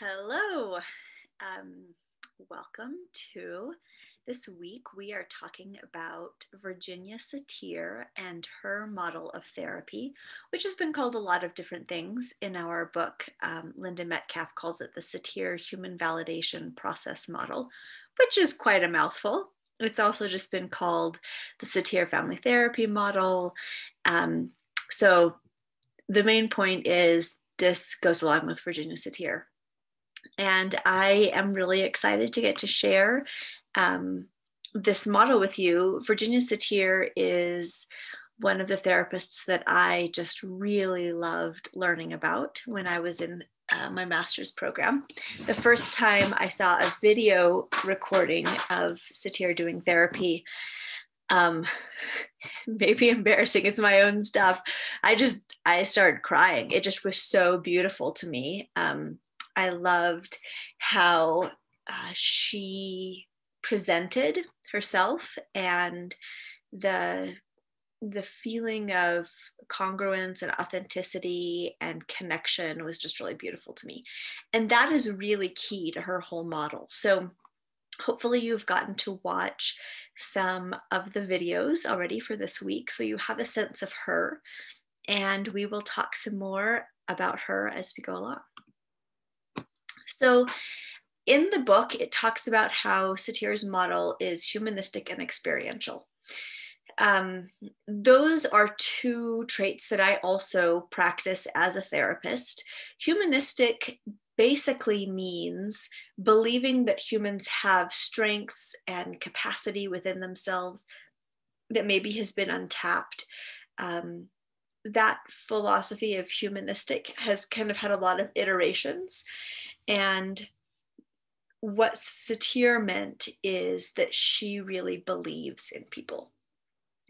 Hello. Um, welcome to this week. We are talking about Virginia Satir and her model of therapy, which has been called a lot of different things in our book. Um, Linda Metcalf calls it the Satir Human Validation Process Model, which is quite a mouthful. It's also just been called the Satir Family Therapy Model. Um, so the main point is this goes along with Virginia Satir and I am really excited to get to share um, this model with you. Virginia Satir is one of the therapists that I just really loved learning about when I was in uh, my master's program. The first time I saw a video recording of Satir doing therapy, um, maybe embarrassing, it's my own stuff. I just, I started crying. It just was so beautiful to me. Um, I loved how uh, she presented herself and the the feeling of congruence and authenticity and connection was just really beautiful to me. And that is really key to her whole model. So hopefully you've gotten to watch some of the videos already for this week so you have a sense of her and we will talk some more about her as we go along. So in the book, it talks about how Satir's model is humanistic and experiential. Um, those are two traits that I also practice as a therapist. Humanistic basically means believing that humans have strengths and capacity within themselves that maybe has been untapped. Um, that philosophy of humanistic has kind of had a lot of iterations. And what Satir meant is that she really believes in people.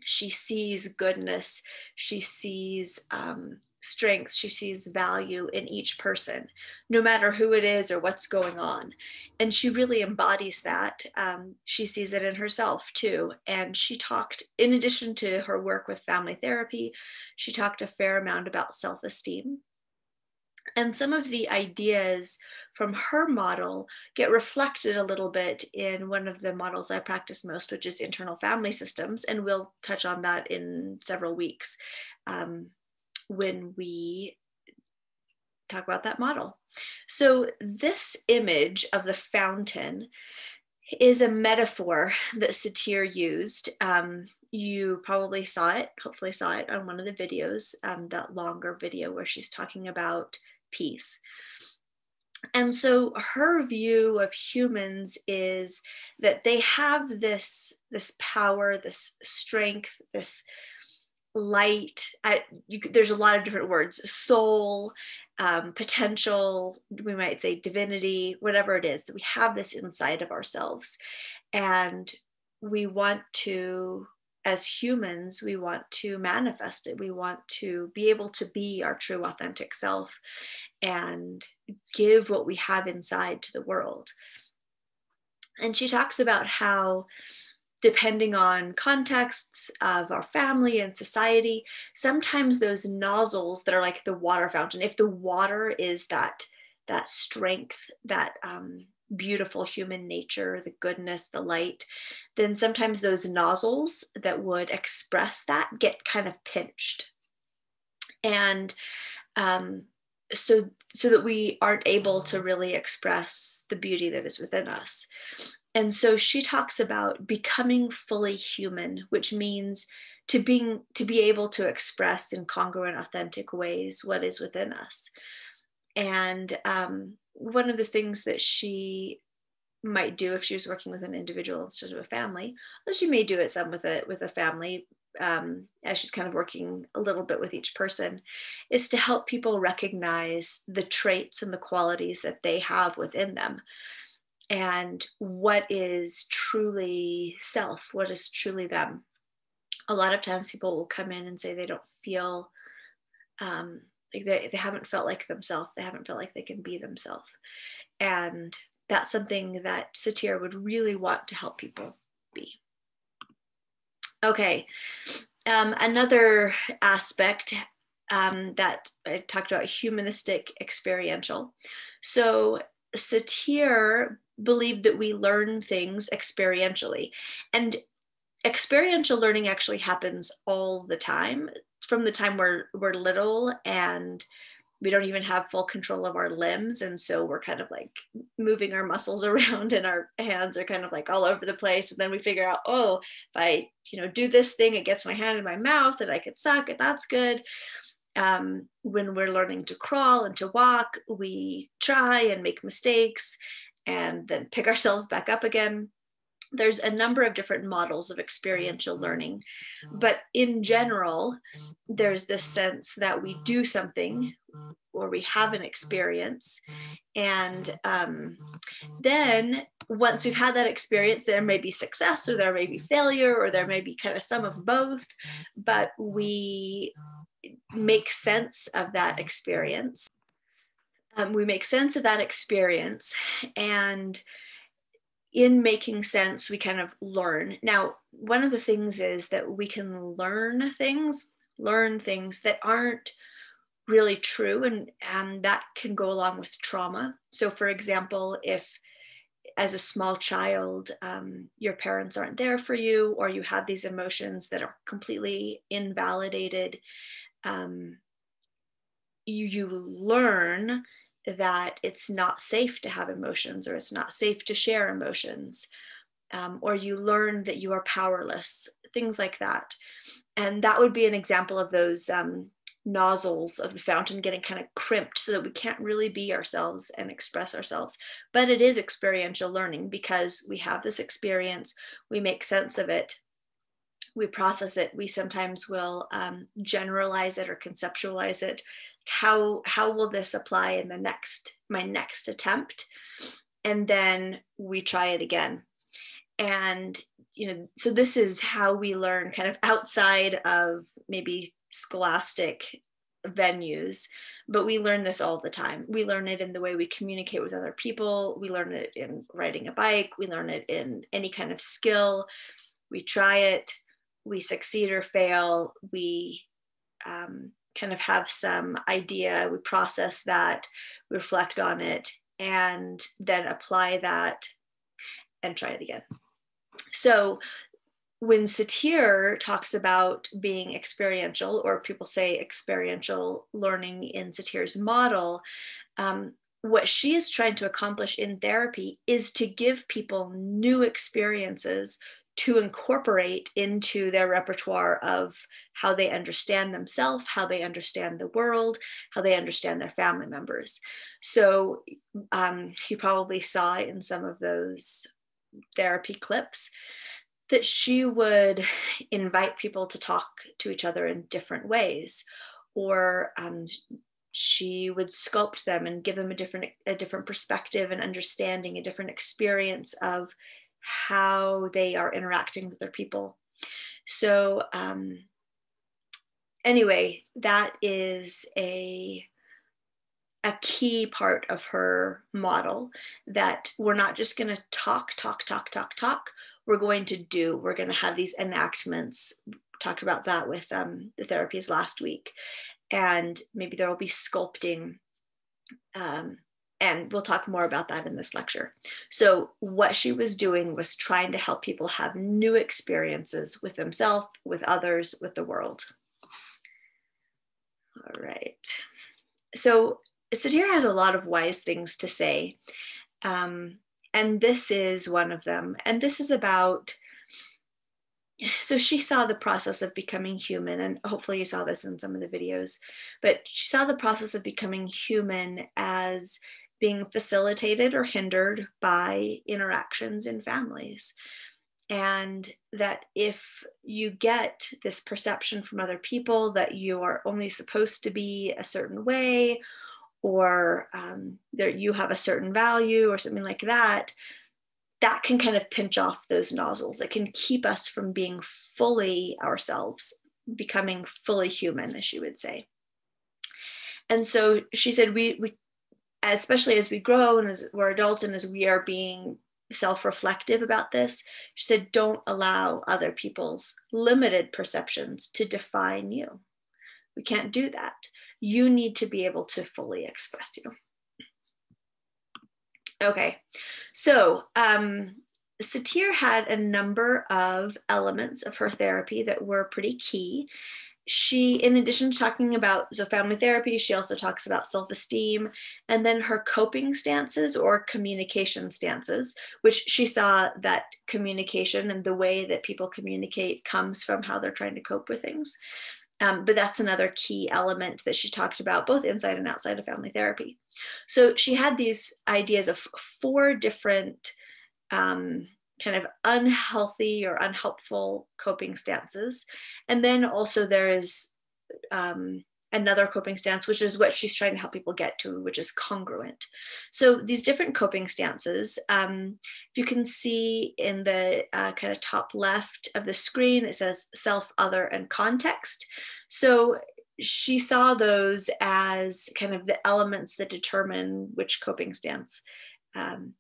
She sees goodness, she sees um, she sees value in each person, no matter who it is or what's going on. And she really embodies that. Um, she sees it in herself too. And she talked, in addition to her work with family therapy, she talked a fair amount about self esteem and some of the ideas from her model get reflected a little bit in one of the models I practice most, which is internal family systems. And we'll touch on that in several weeks um, when we talk about that model. So, this image of the fountain is a metaphor that Satir used. Um, you probably saw it, hopefully saw it on one of the videos, um, that longer video where she's talking about peace. And so her view of humans is that they have this, this power, this strength, this light. I, you, there's a lot of different words soul, um, potential, we might say divinity, whatever it is, that we have this inside of ourselves. And we want to as humans, we want to manifest it. We want to be able to be our true, authentic self and give what we have inside to the world. And she talks about how, depending on contexts of our family and society, sometimes those nozzles that are like the water fountain, if the water is that that strength, that um, beautiful human nature, the goodness, the light, then sometimes those nozzles that would express that get kind of pinched. And um, so, so that we aren't able to really express the beauty that is within us. And so she talks about becoming fully human, which means to being to be able to express in congruent, authentic ways what is within us. And um, one of the things that she might do if she was working with an individual instead of a family, well, she may do it some with a with a family um, as she's kind of working a little bit with each person, is to help people recognize the traits and the qualities that they have within them and what is truly self, what is truly them. A lot of times people will come in and say they don't feel um, like they, they haven't felt like themselves, they haven't felt like they can be themselves. And that's something that Satir would really want to help people be. Okay, um, another aspect um, that I talked about humanistic experiential. So Satir believed that we learn things experientially. And experiential learning actually happens all the time from the time we're we're little and we don't even have full control of our limbs. And so we're kind of like moving our muscles around and our hands are kind of like all over the place. And then we figure out oh if i you know do this thing it gets my hand in my mouth and i could suck and that's good. Um, when we're learning to crawl and to walk we try and make mistakes and then pick ourselves back up again there's a number of different models of experiential learning but in general there's this sense that we do something or we have an experience and um, then once we've had that experience there may be success or there may be failure or there may be kind of some of both but we make sense of that experience. Um, we make sense of that experience and in making sense, we kind of learn. Now, one of the things is that we can learn things, learn things that aren't really true, and, and that can go along with trauma. So, for example, if as a small child, um, your parents aren't there for you, or you have these emotions that are completely invalidated, um, you, you learn that it's not safe to have emotions or it's not safe to share emotions, um, or you learn that you are powerless, things like that. And that would be an example of those um, nozzles of the fountain getting kind of crimped so that we can't really be ourselves and express ourselves. But it is experiential learning because we have this experience, we make sense of it, we process it we sometimes will um, generalize it or conceptualize it how how will this apply in the next my next attempt? And then we try it again. And you know so this is how we learn kind of outside of maybe scholastic venues but we learn this all the time. We learn it in the way we communicate with other people. We learn it in riding a bike. We learn it in any kind of skill. We try it. We succeed or fail, we um, kind of have some idea, we process that, reflect on it, and then apply that and try it again. So when Satir talks about being experiential, or people say experiential learning in Satir's model, um, what she is trying to accomplish in therapy is to give people new experiences to incorporate into their repertoire of how they understand themselves, how they understand the world, how they understand their family members. So um, you probably saw in some of those therapy clips that she would invite people to talk to each other in different ways or um, she would sculpt them and give them a different a different perspective and understanding a different experience of how they are interacting with their people. So, um, anyway, that is a a key part of her model that we're not just going to talk, talk, talk, talk, talk. We're going to do. We're going to have these enactments. Talked about that with um, the therapies last week, and maybe there will be sculpting um, and we'll talk more about that in this lecture. So, what she was doing was trying to help people have new experiences with themselves, with others, with the world. All right. So, Satir has a lot of wise things to say. Um, and this is one of them. And this is about so she saw the process of becoming human and hopefully you saw this in some of the videos but she saw the process of becoming human as being facilitated or hindered by interactions in families. And that if you get this perception from other people that you are only supposed to be a certain way, or um, that you have a certain value, or something like that, that can kind of pinch off those nozzles. It can keep us from being fully ourselves, becoming fully human, as she would say. And so she said, we, we especially as we grow and as we're adults and as we are being self-reflective about this she said don't allow other people's limited perceptions to define you. We can't do that. You need to be able to fully express you. Okay, so um, Satir had a number of elements of her therapy that were pretty key. She, in addition to talking about so family therapy, she also talks about self-esteem and then her coping stances or communication stances, which she saw that communication and the way that people communicate comes from how they're trying to cope with things. Um, but that's another key element that she talked about both inside and outside of family therapy. So she had these ideas of four different um, kind of unhealthy or unhelpful coping stances. And then also there is um, another coping stance, which is what she's trying to help people get to, which is congruent. So these different coping stances, um, you can see in the uh, kind of top left of the screen, it says self, other, and context. So she saw those as kind of the elements that determine which coping stance um,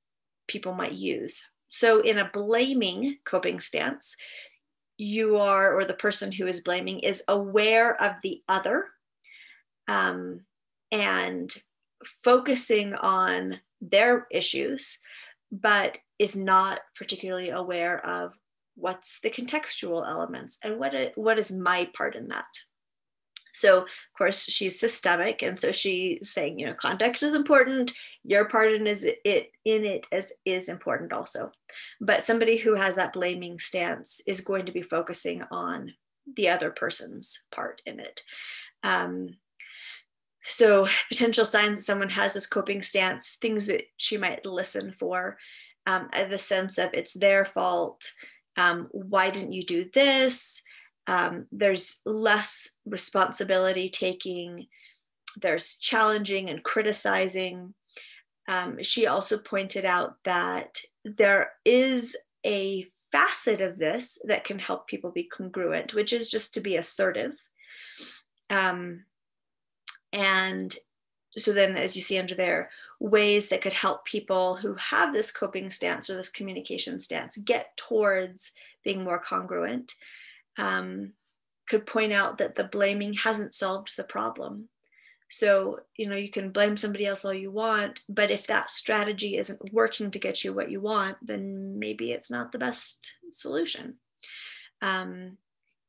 people might use. So, in a blaming coping stance, you are, or the person who is blaming, is aware of the other um, and focusing on their issues, but is not particularly aware of what's the contextual elements and what, it, what is my part in that. So, of course, she's systemic, and so she's saying, you know, context is important. Your part in is it in it is is important also. But somebody who has that blaming stance is going to be focusing on the other person's part in it. Um, so, potential signs that someone has this coping stance, things that she might listen for, um, the sense of it's their fault. Um, why didn't you do this? Um, there's less responsibility taking, there's challenging and criticizing. Um, she also pointed out that there is a facet of this that can help people be congruent, which is just to be assertive. Um, and so then, as you see under there, ways that could help people who have this coping stance or this communication stance get towards being more congruent um, could point out that the blaming hasn't solved the problem. So, you know, you can blame somebody else all you want, but if that strategy isn't working to get you what you want, then maybe it's not the best solution. Um,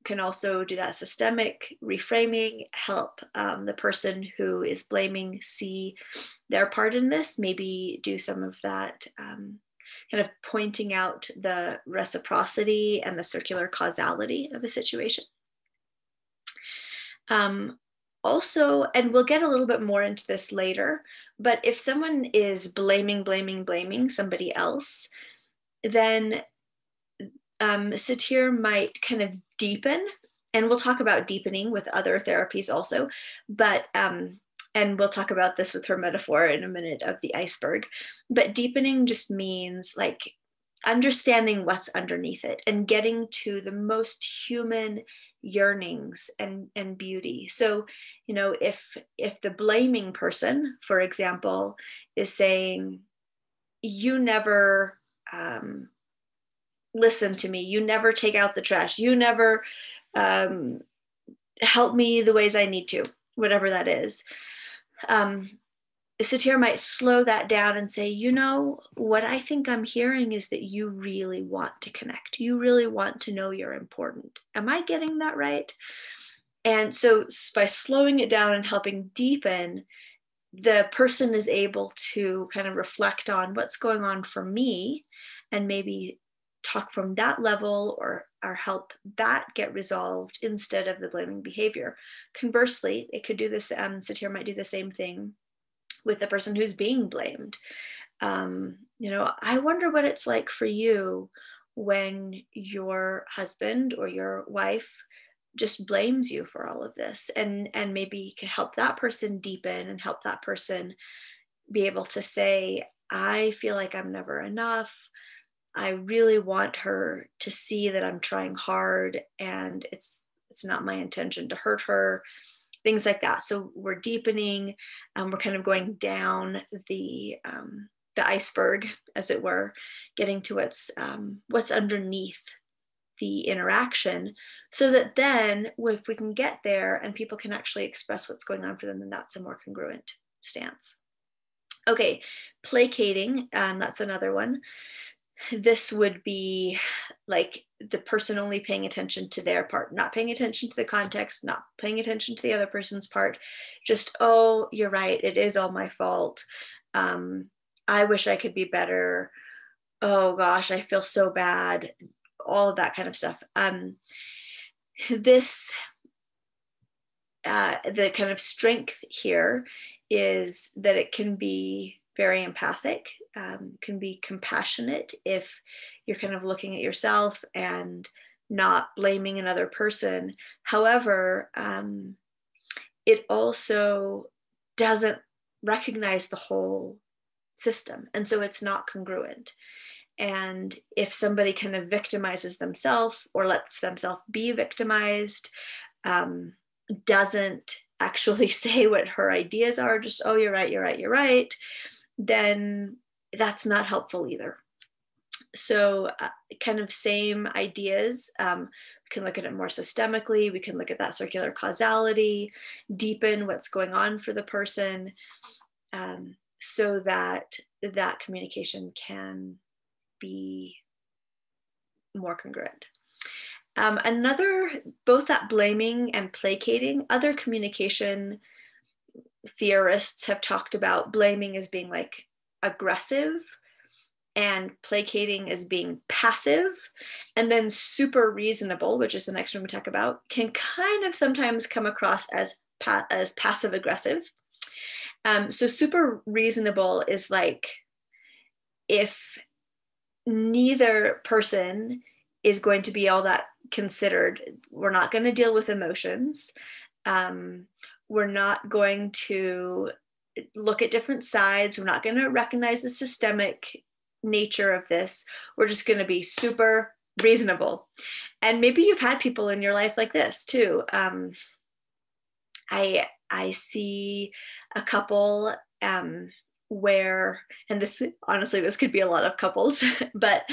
can also do that systemic reframing, help um, the person who is blaming see their part in this, maybe do some of that um, kind of pointing out the reciprocity and the circular causality of a situation. Um, also, and we'll get a little bit more into this later, but if someone is blaming, blaming, blaming somebody else, then um, satir might kind of deepen. And we'll talk about deepening with other therapies also, but um, and we'll talk about this with her metaphor in a minute of the iceberg. But deepening just means like understanding what's underneath it and getting to the most human yearnings and and beauty so you know if if the blaming person for example is saying you never um, listen to me you never take out the trash you never um, help me the ways i need to whatever that is um, satir might slow that down and say, you know, what I think I'm hearing is that you really want to connect. You really want to know you're important. Am I getting that right? And so by slowing it down and helping deepen, the person is able to kind of reflect on what's going on for me and maybe talk from that level or or help that get resolved instead of the blaming behavior. Conversely, it could do this, um, satir might do the same thing with the person who's being blamed. Um, you know, I wonder what it's like for you when your husband or your wife just blames you for all of this and and maybe you can help that person deepen and help that person be able to say i feel like i'm never enough I really want her to see that I'm trying hard and it's it's not my intention to hurt her things like that so we're deepening um, we're kind of going down the um, the iceberg as it were getting to what's um, what's underneath the interaction so that then if we can get there and people can actually express what's going on for them then that's a more congruent stance Okay, placating, um, that's another one. This would be like the person only paying attention to their part, not paying attention to the context, not paying attention to the other person's part. Just, oh, you're right, it is all my fault. Um, I wish I could be better. Oh gosh, I feel so bad. All of that kind of stuff. Um, this, uh, the kind of strength here is that it can be very empathic, um, can be compassionate if you're kind of looking at yourself and not blaming another person. However, um, it also doesn't recognize the whole system. And so it's not congruent. And if somebody kind of victimizes themselves or lets themselves be victimized, um, doesn't actually say what her ideas are, just, oh, you're right, you're right, you're right, then that's not helpful either. So, uh, kind of same ideas. Um, we can look at it more systemically. We can look at that circular causality, deepen what's going on for the person, um, so that that communication can be more congruent. Um, another, both that blaming and placating, other communication theorists have talked about blaming as being like aggressive and placating as being passive and then super reasonable which is the next one we talk about can kind of sometimes come across as pa- as passive aggressive um, so super reasonable is like if neither person is going to be all that considered. We're not going to deal with emotions. Um, we're not going to look at different sides. We're not going to recognize the systemic nature of this. We're just going to be super reasonable. And maybe you've had people in your life like this too. Um, I I see a couple um, where and this honestly this could be a lot of couples but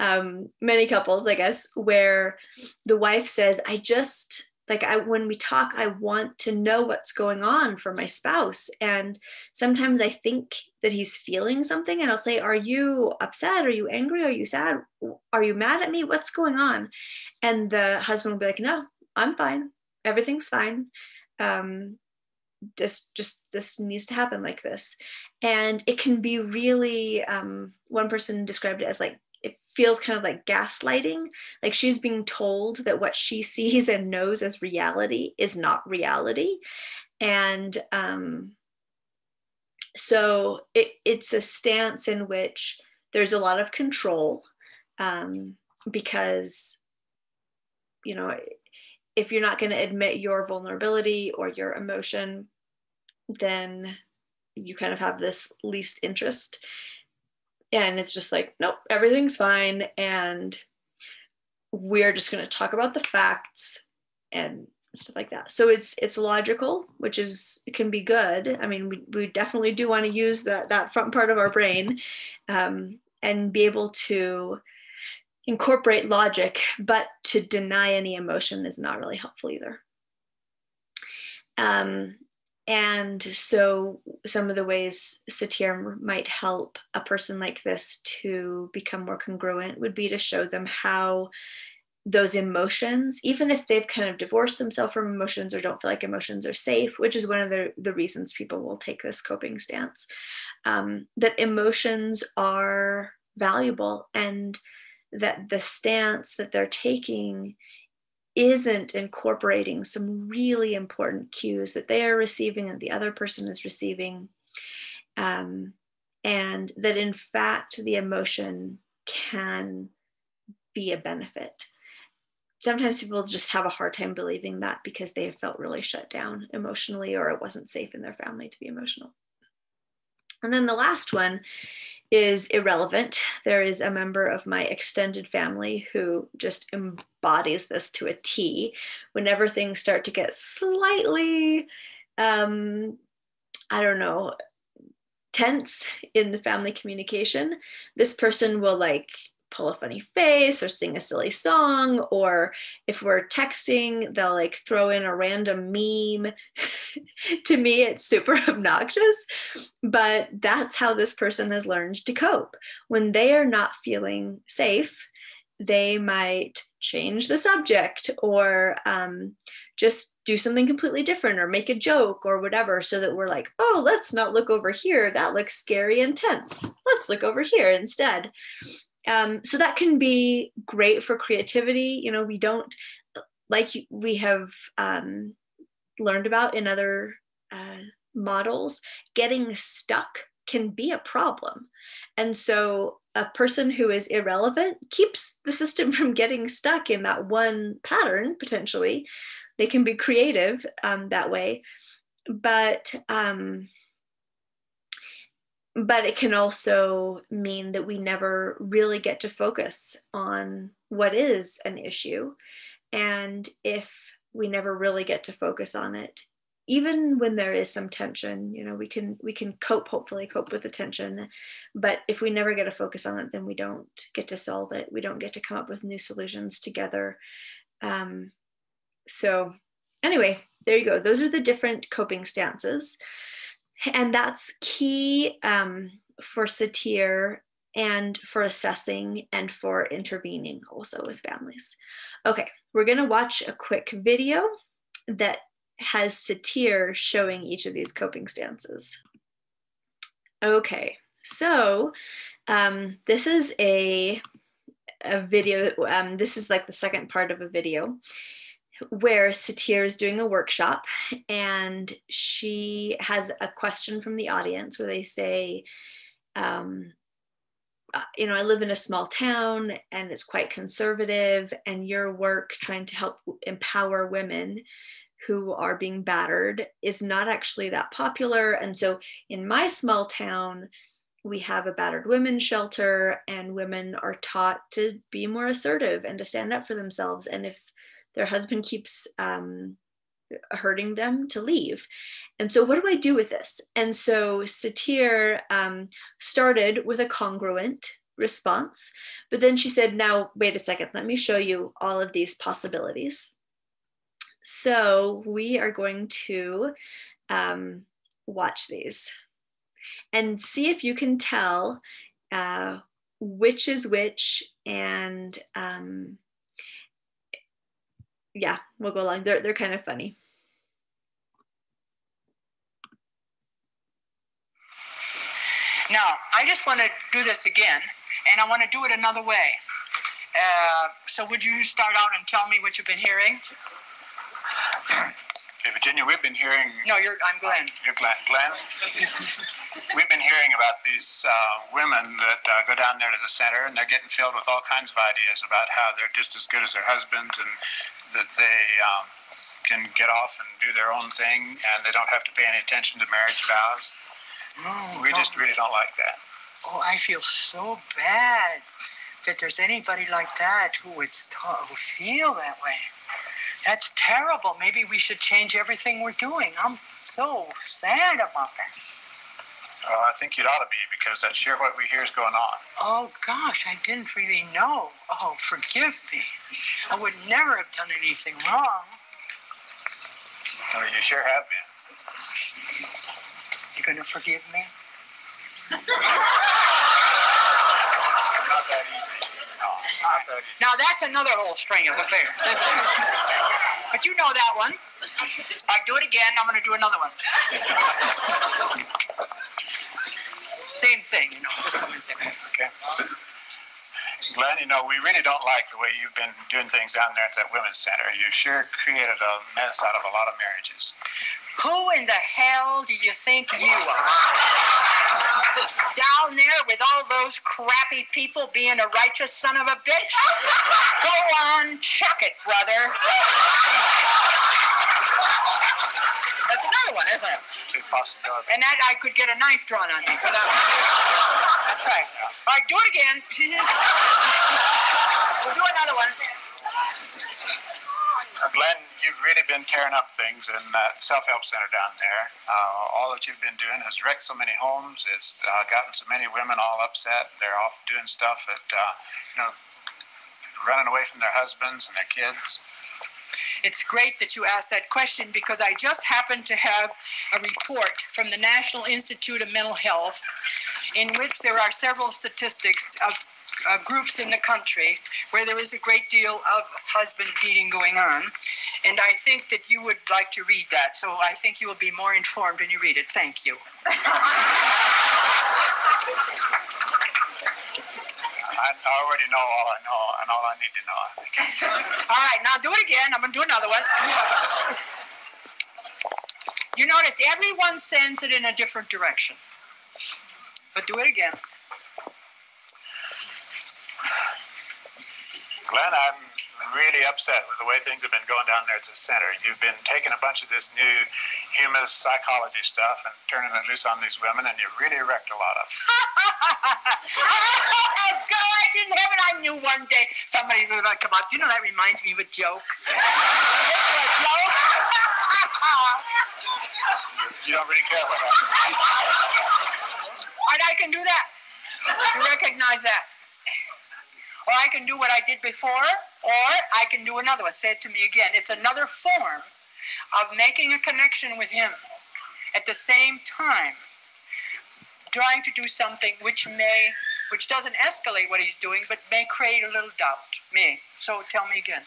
um, many couples i guess where the wife says i just like i when we talk i want to know what's going on for my spouse. And sometimes i think that he's feeling something and i'll say are you upset? Are you angry? Are you sad? Are you mad at me? What's going on? And the husband will be like no i'm fine. Everything's fine. Um, this just this needs to happen like this. And it can be really um, one person described it as like feels kind of like gaslighting. Like she's being told that what she sees and knows as reality is not reality. And um, so it, it's a stance in which there's a lot of control um, because you know if you're not going to admit your vulnerability or your emotion then you kind of have this least interest and it's just like nope everything's fine. And we're just going to talk about the facts and stuff like that. So it's it's logical which is can be good. I mean we, we definitely do want to use that that front part of our brain um, and be able to incorporate logic but to deny any emotion is not really helpful either. Um, and so, some of the ways satir might help a person like this to become more congruent would be to show them how those emotions, even if they've kind of divorced themselves from emotions or don't feel like emotions are safe, which is one of the, the reasons people will take this coping stance, um, that emotions are valuable and that the stance that they're taking isn't incorporating some really important cues that they are receiving and the other person is receiving. Um, and that in fact, the emotion can be a benefit. Sometimes people just have a hard time believing that because they have felt really shut down emotionally or it wasn't safe in their family to be emotional. And then the last one is irrelevant. There is a member of my extended family who just embodies this to a T. Whenever things start to get slightly, um, I don't know, tense in the family communication, this person will like pull a funny face or sing a silly song or if we're texting they'll like throw in a random meme to me it's super obnoxious but that's how this person has learned to cope when they are not feeling safe they might change the subject or um, just do something completely different or make a joke or whatever so that we're like oh let's not look over here. That looks scary and tense. Let's look over here instead. Um, so that can be great for creativity. You know we don't like we have um, learned about in other uh, models getting stuck can be a problem. And so a person who is irrelevant keeps the system from getting stuck in that one pattern potentially. They can be creative um, that way. But um, but it can also mean that we never really get to focus on what is an issue. And if we never really get to focus on it even when there is some tension you know we can we can cope hopefully cope with the tension. But if we never get a focus on it then we don't get to solve it. We don't get to come up with new solutions together. Um, so anyway there you go. Those are the different coping stances. And that's key um, for satir and for assessing and for intervening also with families. Okay we're going to watch a quick video that has satir showing each of these coping stances. Okay, so um, this is a, a video, um, this is like the second part of a video where Satir is doing a workshop and she has a question from the audience where they say, um, uh, you know, I live in a small town and it's quite conservative, and your work trying to help empower women who are being battered is not actually that popular. And so in my small town, we have a battered women's shelter, and women are taught to be more assertive and to stand up for themselves. And if their husband keeps um, hurting them, to leave. And so, what do I do with this? And so, Satir um, started with a congruent response, but then she said, Now, wait a second, let me show you all of these possibilities. So we are going to um, watch these and see if you can tell uh, which is which and um, yeah, we'll go along. They're, they're kind of funny. Now, I just want to do this again, and I want to do it another way. Uh, so would you start out and tell me what you've been hearing? Okay, Virginia, we've been hearing. No, you're. I'm Glenn. You're Glenn. Glenn. we've been hearing about these uh, women that uh, go down there to the center, and they're getting filled with all kinds of ideas about how they're just as good as their husbands, and that they um, can get off and do their own thing, and they don't have to pay any attention to marriage vows. Oh, we just really don't like that. Oh, I feel so bad that there's anybody like that who would, st- who feel that way. That's terrible. Maybe we should change everything we're doing. I'm so sad about that. Oh, I think you'd ought to be because that's sure what we hear is going on. Oh gosh, I didn't really know. Oh, forgive me. I would never have done anything wrong. Oh, you sure have been. You gonna forgive me? Now that's another whole string of affairs? But you know that one. I do it again. I'm going to do another one. Same thing, you know. Just something same. Okay. Glenn, you know, we really don't like the way you've been doing things down there at that women's center. You sure created a mess out of a lot of marriages. Who in the hell do you think you are? Down there with all those crappy people being a righteous son of a bitch? Go on, chuck it, brother. That's another one, isn't it? And that I could get a knife drawn on me for that one. That's right. All right, do it again. we'll do another one. Uh, Glenn, you you've really been tearing up things in that self-help center down there. Uh, all that you've been doing has wrecked so many homes. It's uh, gotten so many women all upset. They're off doing stuff that, uh, you know, running away from their husbands and their kids. It's great that you asked that question because I just happened to have a report from the National Institute of Mental Health in which there are several statistics of, of groups in the country where there is a great deal of husband beating going on. And I think that you would like to read that. So I think you will be more informed when you read it. Thank you. I already know all I know and all I need to know. all right, now do it again. I'm going to do another one. you notice everyone sends it in a different direction. But do it again. Glenn, I'm really upset with the way things have been going down there at the center. You've been taking a bunch of this new human psychology stuff and turning it loose on these women, and you really wrecked a lot of them. Oh, God in heaven, I knew one day somebody was going to come up. Do you know, that reminds me of a joke. a joke? you don't really care about that. And I can do that. You recognize that. Or I can do what I did before, or I can do another one. Say it to me again. It's another form of making a connection with Him at the same time, trying to do something which may, which doesn't escalate what He's doing, but may create a little doubt. Me. So tell me again.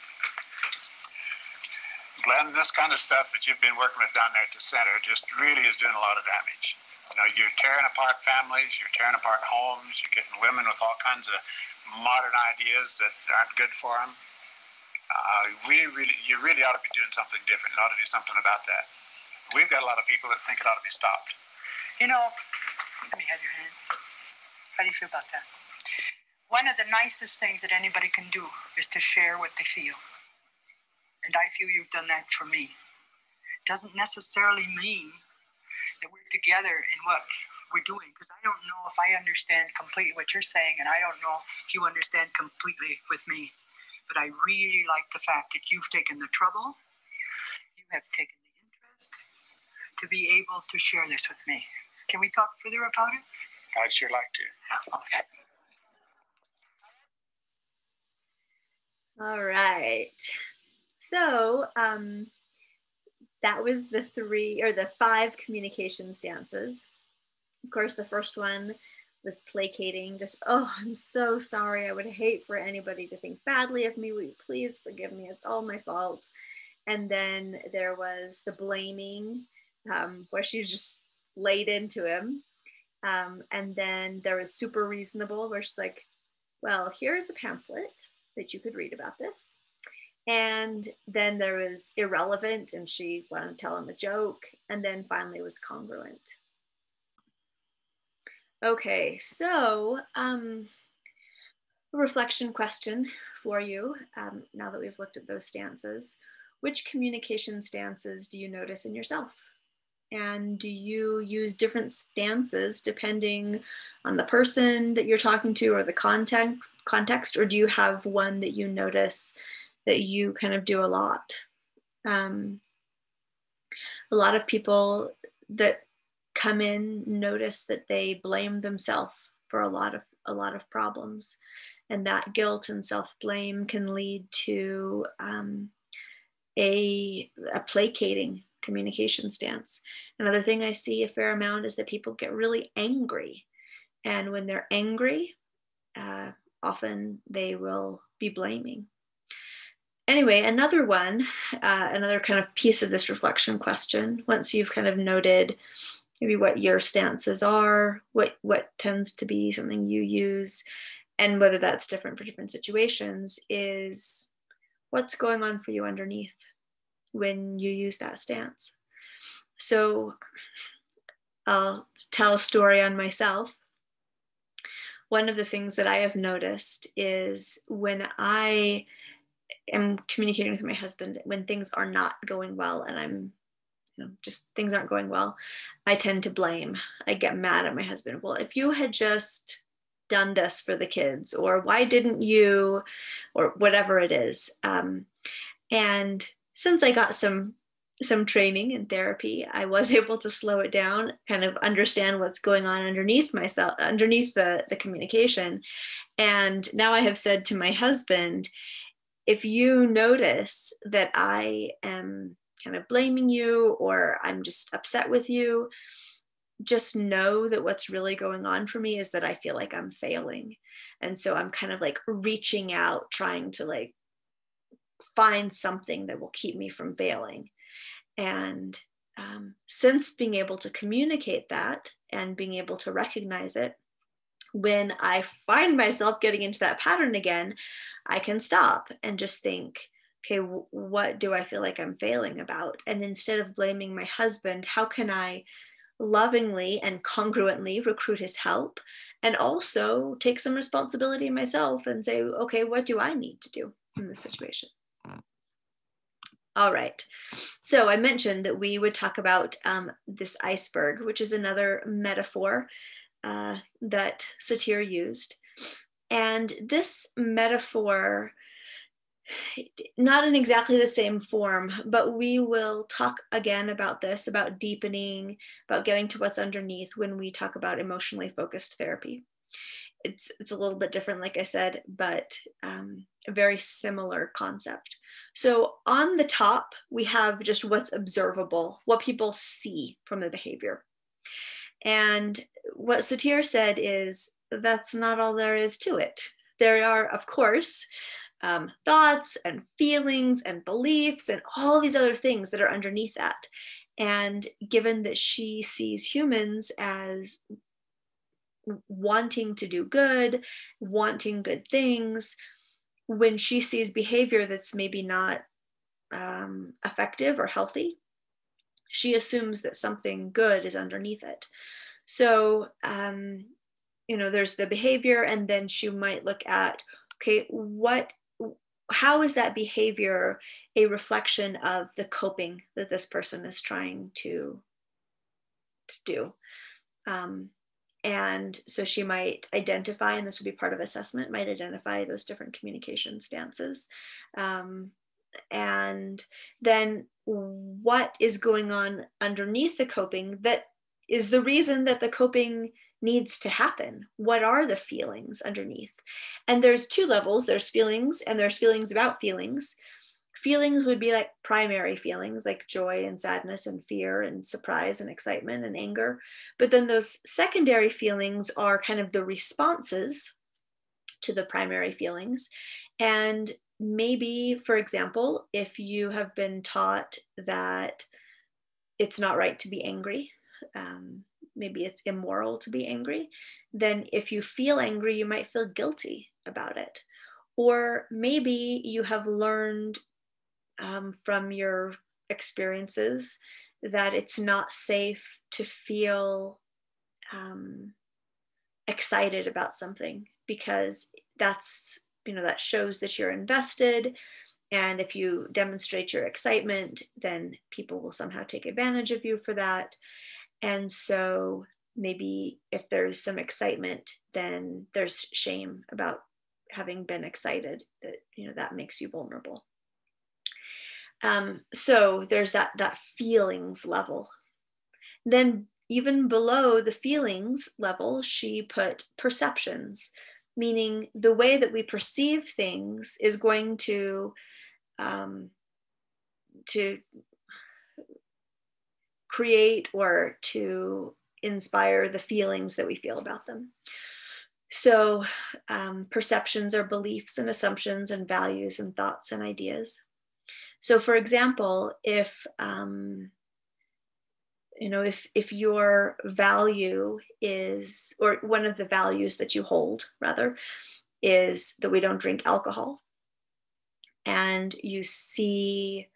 Glenn, this kind of stuff that you've been working with down there at the center just really is doing a lot of damage. You know, you're tearing apart families, you're tearing apart homes, you're getting women with all kinds of modern ideas that aren't good for them. Uh, we really, you really ought to be doing something different. You ought to do something about that. We've got a lot of people that think it ought to be stopped. You know, let me have your hand. How do you feel about that? One of the nicest things that anybody can do is to share what they feel. And I feel you've done that for me. It doesn't necessarily mean that we're together in what we're doing because I don't know if I understand completely what you're saying, and I don't know if you understand completely with me. But I really like the fact that you've taken the trouble, you have taken the interest to be able to share this with me. Can we talk further about it? I'd sure like to. Okay. All right. So, um, that was the three or the five communication stances. Of course, the first one was placating, just, oh, I'm so sorry. I would hate for anybody to think badly of me. Will you please forgive me? It's all my fault. And then there was the blaming, um, where she's just laid into him. Um, and then there was super reasonable, where she's like, well, here's a pamphlet that you could read about this. And then there was irrelevant, and she wanted to tell him a joke. And then finally was congruent. Okay, so um, a reflection question for you um, now that we've looked at those stances. Which communication stances do you notice in yourself? And do you use different stances depending on the person that you're talking to or the context, context or do you have one that you notice that you kind of do a lot. Um, a lot of people that come in notice that they blame themselves for a lot of a lot of problems, and that guilt and self blame can lead to um, a, a placating communication stance. Another thing I see a fair amount is that people get really angry, and when they're angry, uh, often they will be blaming anyway, another one, uh, another kind of piece of this reflection question, once you've kind of noted maybe what your stances are, what, what tends to be something you use, and whether that's different for different situations, is what's going on for you underneath when you use that stance. So I'll tell a story on myself. One of the things that I have noticed is when I am communicating with my husband when things are not going well and I'm you know just things aren't going well I tend to blame I get mad at my husband well if you had just done this for the kids or why didn't you or whatever it is um, and since I got some some training in therapy, I was able to slow it down, kind of understand what's going on underneath myself, underneath the, the communication. And now I have said to my husband, if you notice that I am kind of blaming you or I'm just upset with you, just know that what's really going on for me is that I feel like I'm failing. And so I'm kind of like reaching out, trying to like find something that will keep me from failing. And um, since being able to communicate that and being able to recognize it, when I find myself getting into that pattern again, I can stop and just think, okay, w- what do I feel like I'm failing about? And instead of blaming my husband, how can I lovingly and congruently recruit his help and also take some responsibility myself and say, okay, what do I need to do in this situation? All right. So I mentioned that we would talk about um, this iceberg, which is another metaphor uh, that Satir used. And this metaphor, not in exactly the same form, but we will talk again about this, about deepening, about getting to what's underneath when we talk about emotionally focused therapy. It's, it's a little bit different, like I said, but um, a very similar concept. So on the top, we have just what's observable, what people see from the behavior. And what Satir said is that's not all there is to it. There are, of course, um, thoughts and feelings and beliefs and all these other things that are underneath that. And given that she sees humans as wanting to do good, wanting good things, when she sees behavior that's maybe not um, effective or healthy, she assumes that something good is underneath it. So, um, you know, there's the behavior, and then she might look at, okay, what, how is that behavior a reflection of the coping that this person is trying to, to do? Um, and so she might identify, and this would be part of assessment, might identify those different communication stances. Um, and then what is going on underneath the coping that is the reason that the coping needs to happen what are the feelings underneath and there's two levels there's feelings and there's feelings about feelings feelings would be like primary feelings like joy and sadness and fear and surprise and excitement and anger. But then those secondary feelings are kind of the responses to the primary feelings. And maybe, for example, if you have been taught that it's not right to be angry, um, maybe it's immoral to be angry, then if you feel angry, you might feel guilty about it. Or maybe you have learned um, from your experiences that it's not safe to feel um, excited about something because that's you know that shows that you're invested and if you demonstrate your excitement then people will somehow take advantage of you for that and so maybe if there's some excitement then there's shame about having been excited that you know that makes you vulnerable um, so there's that that feelings level. Then even below the feelings level, she put perceptions, meaning the way that we perceive things is going to um, to create or to inspire the feelings that we feel about them. So, um, perceptions are beliefs and assumptions and values and thoughts and ideas. So, for example, if um, you know if if your value is or one of the values that you hold rather is that we don't drink alcohol and you see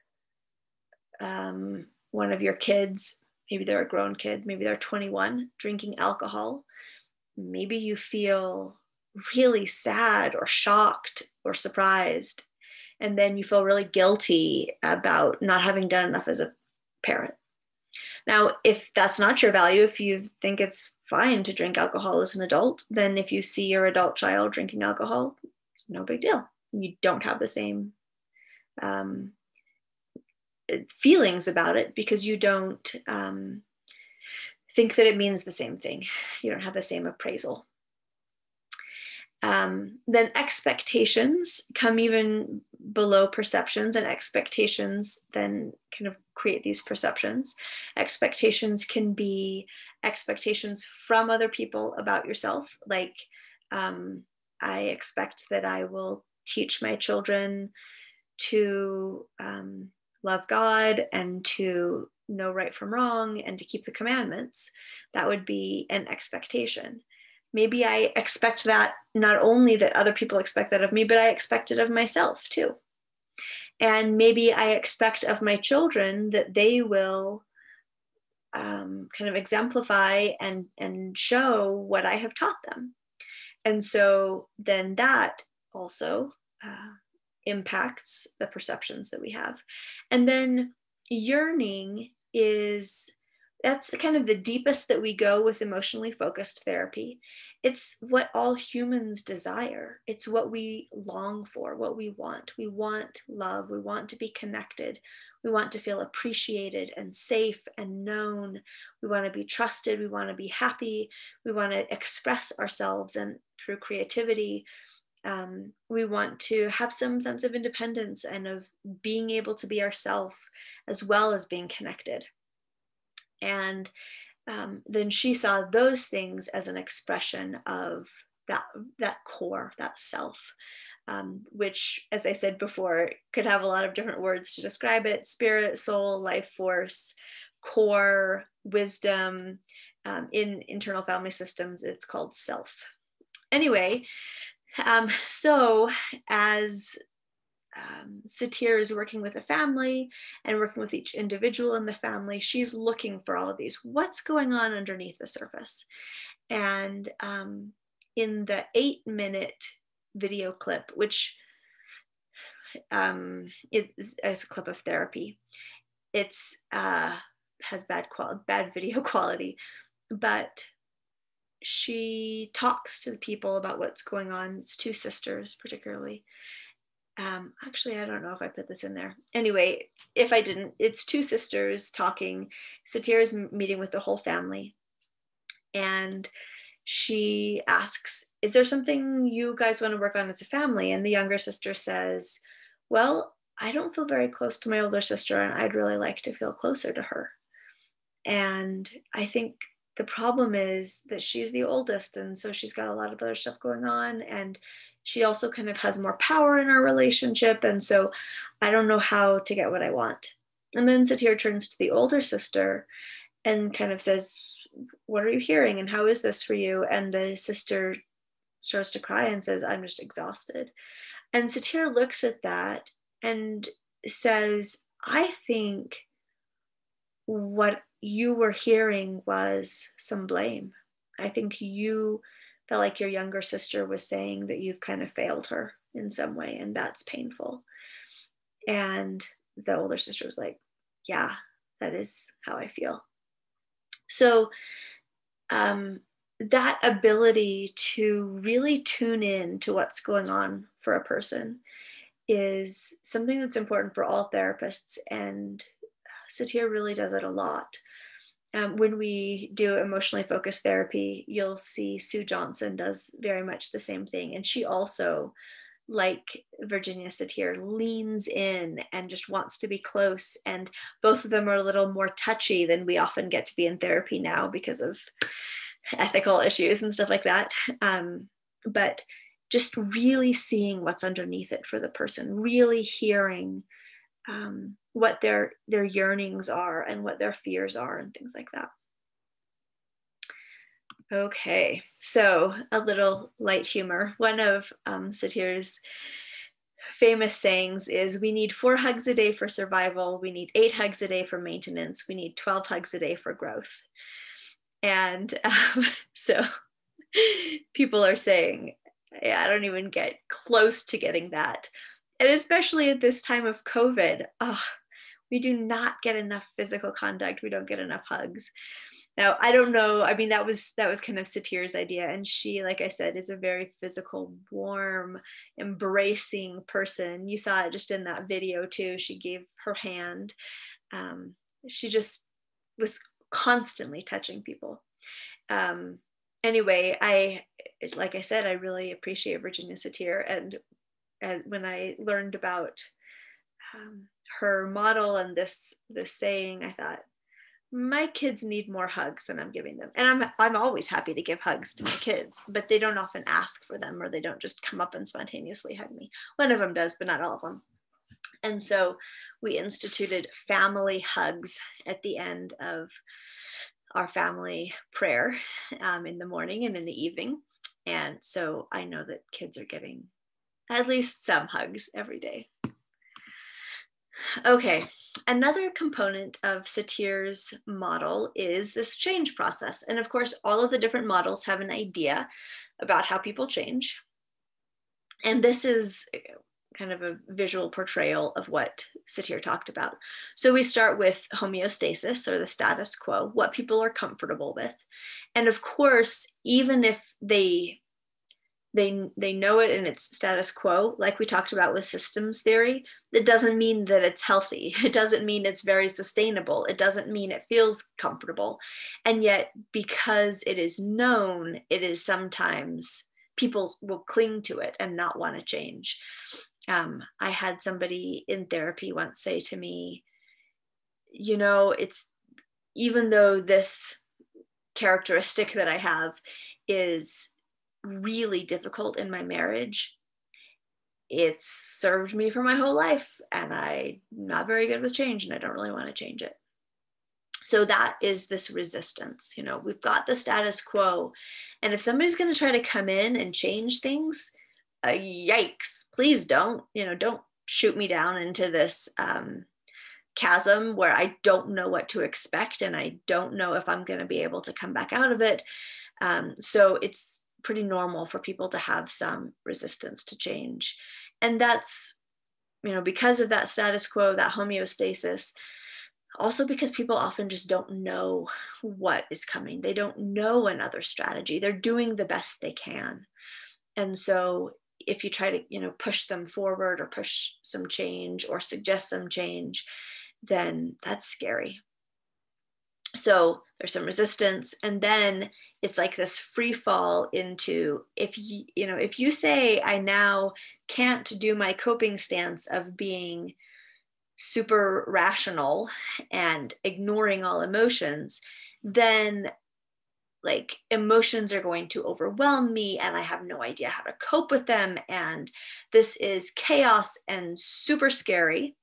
um, one of your kids maybe they're a grown kid maybe they're 21 drinking alcohol maybe you feel really sad or shocked or surprised and then you feel really guilty about not having done enough as a parent. Now, if that's not your value, if you think it's fine to drink alcohol as an adult, then if you see your adult child drinking alcohol, it's no big deal. You don't have the same um, feelings about it because you don't um, think that it means the same thing. You don't have the same appraisal. Um, then expectations come even below perceptions, and expectations then kind of create these perceptions. Expectations can be expectations from other people about yourself, like um, I expect that I will teach my children to um, love God and to know right from wrong and to keep the commandments. That would be an expectation. Maybe I expect that not only that other people expect that of me, but I expect it of myself too. And maybe I expect of my children that they will um, kind of exemplify and, and show what I have taught them. And so then that also uh, impacts the perceptions that we have. And then yearning is that's kind of the deepest that we go with emotionally focused therapy. It's what all humans desire. It's what we long for, what we want. We want love. We want to be connected. We want to feel appreciated and safe and known. We want to be trusted. We want to be happy. We want to express ourselves and through creativity um, we want to have some sense of independence and of being able to be ourselves as well as being connected. And um, then she saw those things as an expression of that that core that self um, which as i said before could have a lot of different words to describe it. Spirit soul life force core wisdom um, in internal family systems it's called self. Anyway um, so as um, Satir is working with a family and working with each individual in the family, she's looking for all of these. What's going on underneath the surface? And um, in the eight minute video clip, which um, is, is a clip of therapy, it's uh, has bad quality, bad video quality, but she talks to the people about what's going on. It's two sisters, particularly. Um, actually, I don't know if I put this in there. Anyway, if I didn't, it's two sisters talking. Satir is meeting with the whole family. And she asks, Is there something you guys want to work on as a family? And the younger sister says, Well, I don't feel very close to my older sister, and I'd really like to feel closer to her. And I think the problem is that she's the oldest and so she's got a lot of other stuff going on and she also kind of has more power in our relationship and so i don't know how to get what i want. And then satir turns to the older sister and kind of says what are you hearing and how is this for you? And the sister starts to cry and says i'm just exhausted. And satir looks at that and says i think what you were hearing was some blame. I think you felt like your younger sister was saying that you've kind of failed her in some way, and that's painful. And the older sister was like, Yeah, that is how I feel. So, um, that ability to really tune in to what's going on for a person is something that's important for all therapists. And Satir really does it a lot um, when we do emotionally focused therapy, you'll see Sue Johnson does very much the same thing. And she also, like Virginia Satir, leans in and just wants to be close. And both of them are a little more touchy than we often get to be in therapy now because of ethical issues and stuff like that. Um, but just really seeing what's underneath it for the person, really hearing um, what their their yearnings are and what their fears are and things like that. Okay, so a little light humor. One of um, Satir's famous sayings is we need four hugs a day for survival, we need eight hugs a day for maintenance, we need 12 hugs a day for growth. And um, so people are saying, I don't even get close to getting that and especially at this time of COVID, oh, we do not get enough physical contact. We don't get enough hugs. now I don't know. I mean, that was that was kind of Satir's idea, and she, like I said, is a very physical, warm, embracing person. You saw it just in that video too. She gave her hand. Um, she just was constantly touching people. Um, anyway, I like I said, I really appreciate Virginia Satir, and, and when I learned about um, her model and this this saying, I thought my kids need more hugs than I'm giving them. And I'm I'm always happy to give hugs to my kids, but they don't often ask for them or they don't just come up and spontaneously hug me. One of them does, but not all of them. And so we instituted family hugs at the end of our family prayer um, in the morning and in the evening. And so I know that kids are getting at least some hugs every day. Okay, another component of Satir's model is this change process. And of course, all of the different models have an idea about how people change. And this is kind of a visual portrayal of what Satir talked about. So we start with homeostasis or the status quo, what people are comfortable with. And of course, even if they they they know it and its status quo like we talked about with systems theory it doesn't mean that it's healthy. It doesn't mean it's very sustainable. It doesn't mean it feels comfortable. And yet because it is known it is sometimes people will cling to it and not want to change. Um, i had somebody in therapy once say to me you know it's even though this characteristic that i have is really difficult in my marriage, it's served me for my whole life and I'm not very good with change and I don't really want to change it. So that is this resistance. You know, we've got the status quo. And if somebody's going to try to come in and change things, uh, yikes, please don't, you know, don't shoot me down into this um, chasm where I don't know what to expect and I don't know if I'm going to be able to come back out of it. Um, so it's pretty normal for people to have some resistance to change. And that's, you know, because of that status quo, that homeostasis, also because people often just don't know what is coming. They don't know another strategy. They're doing the best they can. And so if you try to, you know, push them forward or push some change or suggest some change, then that's scary. So there's some resistance. And then it's like this free fall into if you you know if you say i now can't do my coping stance of being super rational and ignoring all emotions then like emotions are going to overwhelm me and i have no idea how to cope with them. And this is chaos and super scary.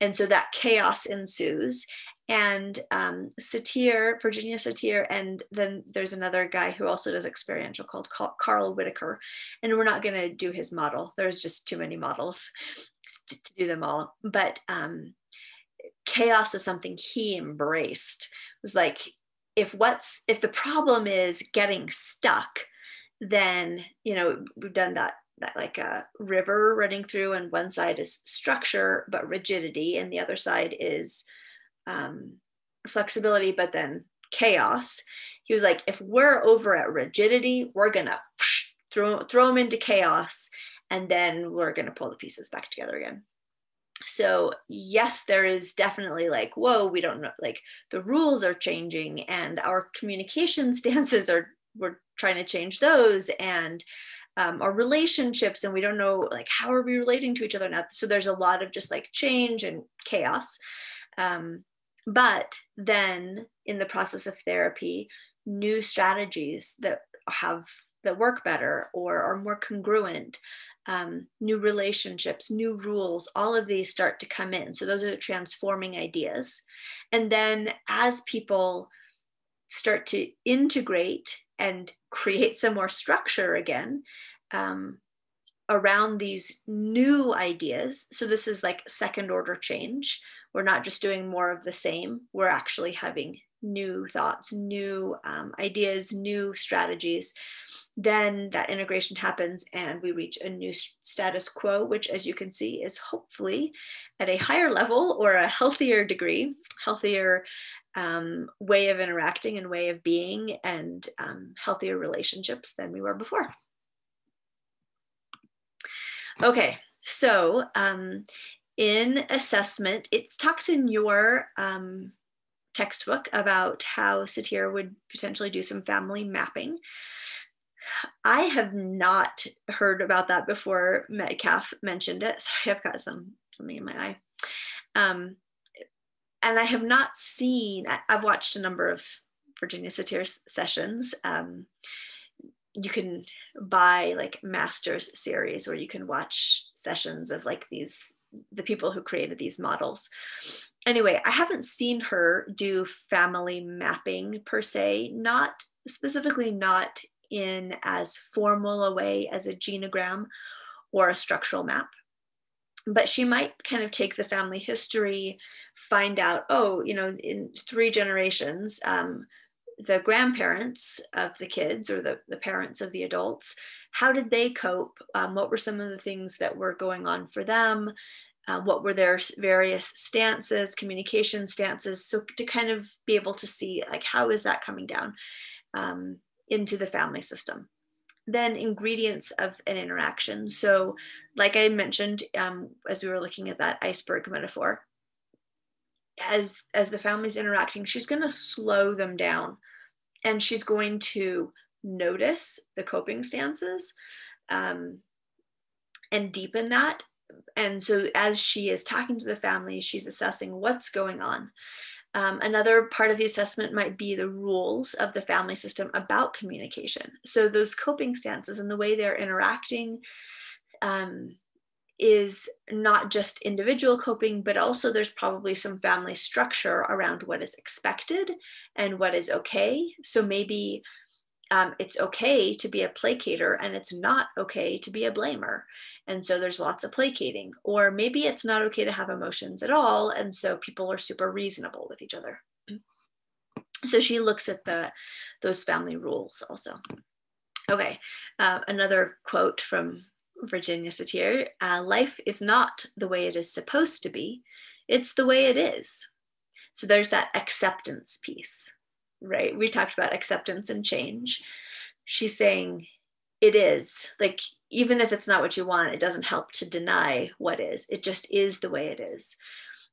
And so that chaos ensues and um, Satir, Virginia Satir, and then there's another guy who also does experiential called Carl Whitaker. And we're not going to do his model. There's just too many models to, to do them all. But um, chaos was something he embraced. It was like if what's if the problem is getting stuck, then you know we've done that that like a river running through, and one side is structure but rigidity, and the other side is um, flexibility, but then chaos. He was like, if we're over at rigidity, we're gonna throw throw them into chaos, and then we're gonna pull the pieces back together again. So yes, there is definitely like, whoa, we don't know, like the rules are changing, and our communication stances are we're trying to change those, and um, our relationships, and we don't know like how are we relating to each other now. So there's a lot of just like change and chaos. Um, but then in the process of therapy new strategies that have that work better or are more congruent um, new relationships new rules all of these start to come in. So those are the transforming ideas. And then as people start to integrate and create some more structure again um, around these new ideas so this is like second order change we're not just doing more of the same we're actually having new thoughts new um, ideas new strategies then that integration happens and we reach a new status quo which as you can see is hopefully at a higher level or a healthier degree healthier um, way of interacting and way of being and um, healthier relationships than we were before. Okay, so um, in assessment, it talks in your um, textbook about how Satir would potentially do some family mapping. I have not heard about that before Metcalf mentioned it. Sorry, I've got some something in my eye. Um, and I have not seen, I, have watched a number of Virginia Satir sessions. Um, you can buy like masters series or you can watch sessions of like these the people who created these models. Anyway i haven't seen her do family mapping per se not specifically not in as formal a way as a genogram or a structural map but she might kind of take the family history find out oh you know in three generations um, the grandparents of the kids or the, the parents of the adults how did they cope? Um, what were some of the things that were going on for them uh, what were their various stances communication stances so to kind of be able to see like how is that coming down um, into the family system. Then ingredients of an interaction. So like i mentioned um, as we were looking at that iceberg metaphor as as the family's interacting she's going to slow them down and she's going to notice the coping stances um, and deepen that and so as she is talking to the family she's assessing what's going on um, another part of the assessment might be the rules of the family system about communication so those coping stances and the way they're interacting um, is not just individual coping, but also there's probably some family structure around what is expected and what is okay. So maybe um, it's okay to be a placater and it's not okay to be a blamer. And so there's lots of placating. Or maybe it's not okay to have emotions at all. And so people are super reasonable with each other. So she looks at the those family rules also. Okay, uh, another quote from Virginia Satir, uh, life is not the way it is supposed to be, it's the way it is. So there's that acceptance piece, right? We talked about acceptance and change. She's saying it is, like, even if it's not what you want, it doesn't help to deny what is. It just is the way it is.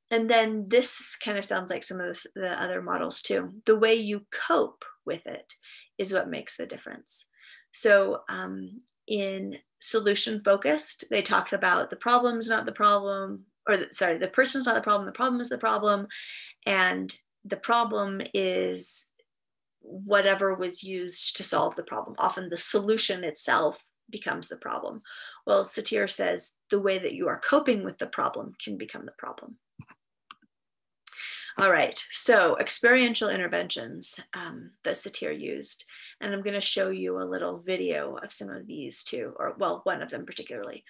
And then this kind of sounds like some of the other models too. The way you cope with it is what makes the difference. So um, in solution focused. They talked about the problem is not the problem, or the, sorry, the person is not the problem, the problem is the problem. And the problem is whatever was used to solve the problem. Often the solution itself becomes the problem. Well, Satir says the way that you are coping with the problem can become the problem. All right, so experiential interventions um, that Satir used. And I'm going to show you a little video of some of these too, or well, one of them particularly.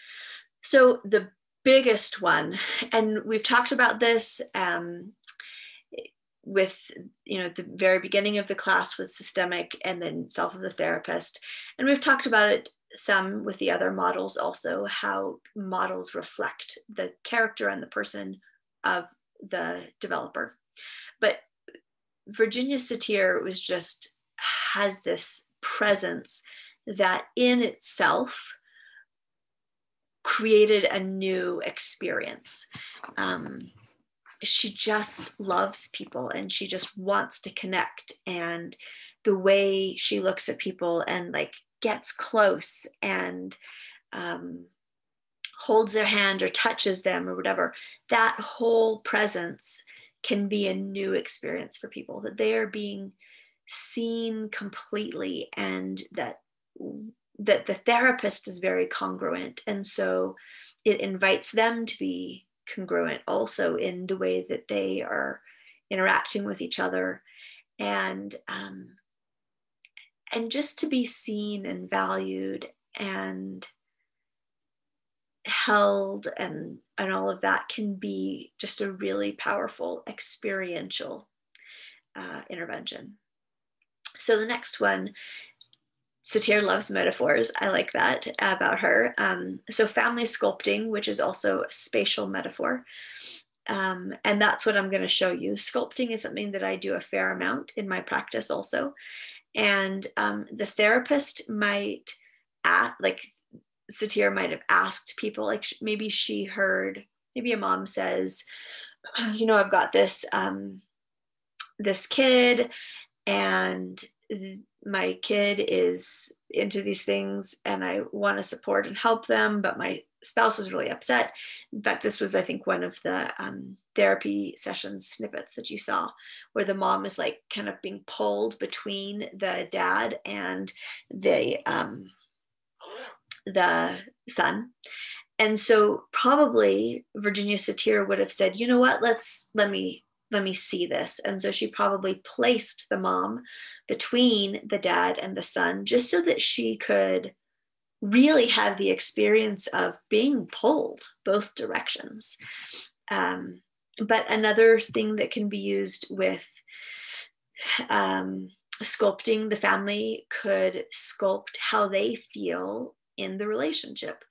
So the biggest one, and we've talked about this um, with you know the very beginning of the class with systemic and then self of the therapist and we've talked about it some with the other models also how models reflect the character and the person of the developer but virginia satir was just has this presence that in itself created a new experience. Um, she just loves people and she just wants to connect. And the way she looks at people and like gets close and um, holds their hand or touches them or whatever, that whole presence can be a new experience for people that they are being seen completely and that that the therapist is very congruent. And so it invites them to be congruent also in the way that they are interacting with each other. And um, and just to be seen and valued and held and and all of that can be just a really powerful experiential uh, intervention so the next one, Satir loves metaphors. I like that about her. Um, so family sculpting, which is also a spatial metaphor. Um, and that's what I'm going to show you. Sculpting is something that I do a fair amount in my practice also. And um, the therapist might, at, like Satir might have asked people, like maybe she heard, maybe a mom says, you know, I've got this um, this kid, and my kid is into these things, and I want to support and help them, but my spouse is really upset. In fact, this was, I think, one of the um, therapy session snippets that you saw, where the mom is like kind of being pulled between the dad and the um, the son. And so probably Virginia Satir would have said, you know what, let's let me let me see this. And so she probably placed the mom between the dad and the son just so that she could really have the experience of being pulled both directions. Um, but another thing that can be used with um, sculpting the family could sculpt how they feel in the relationship.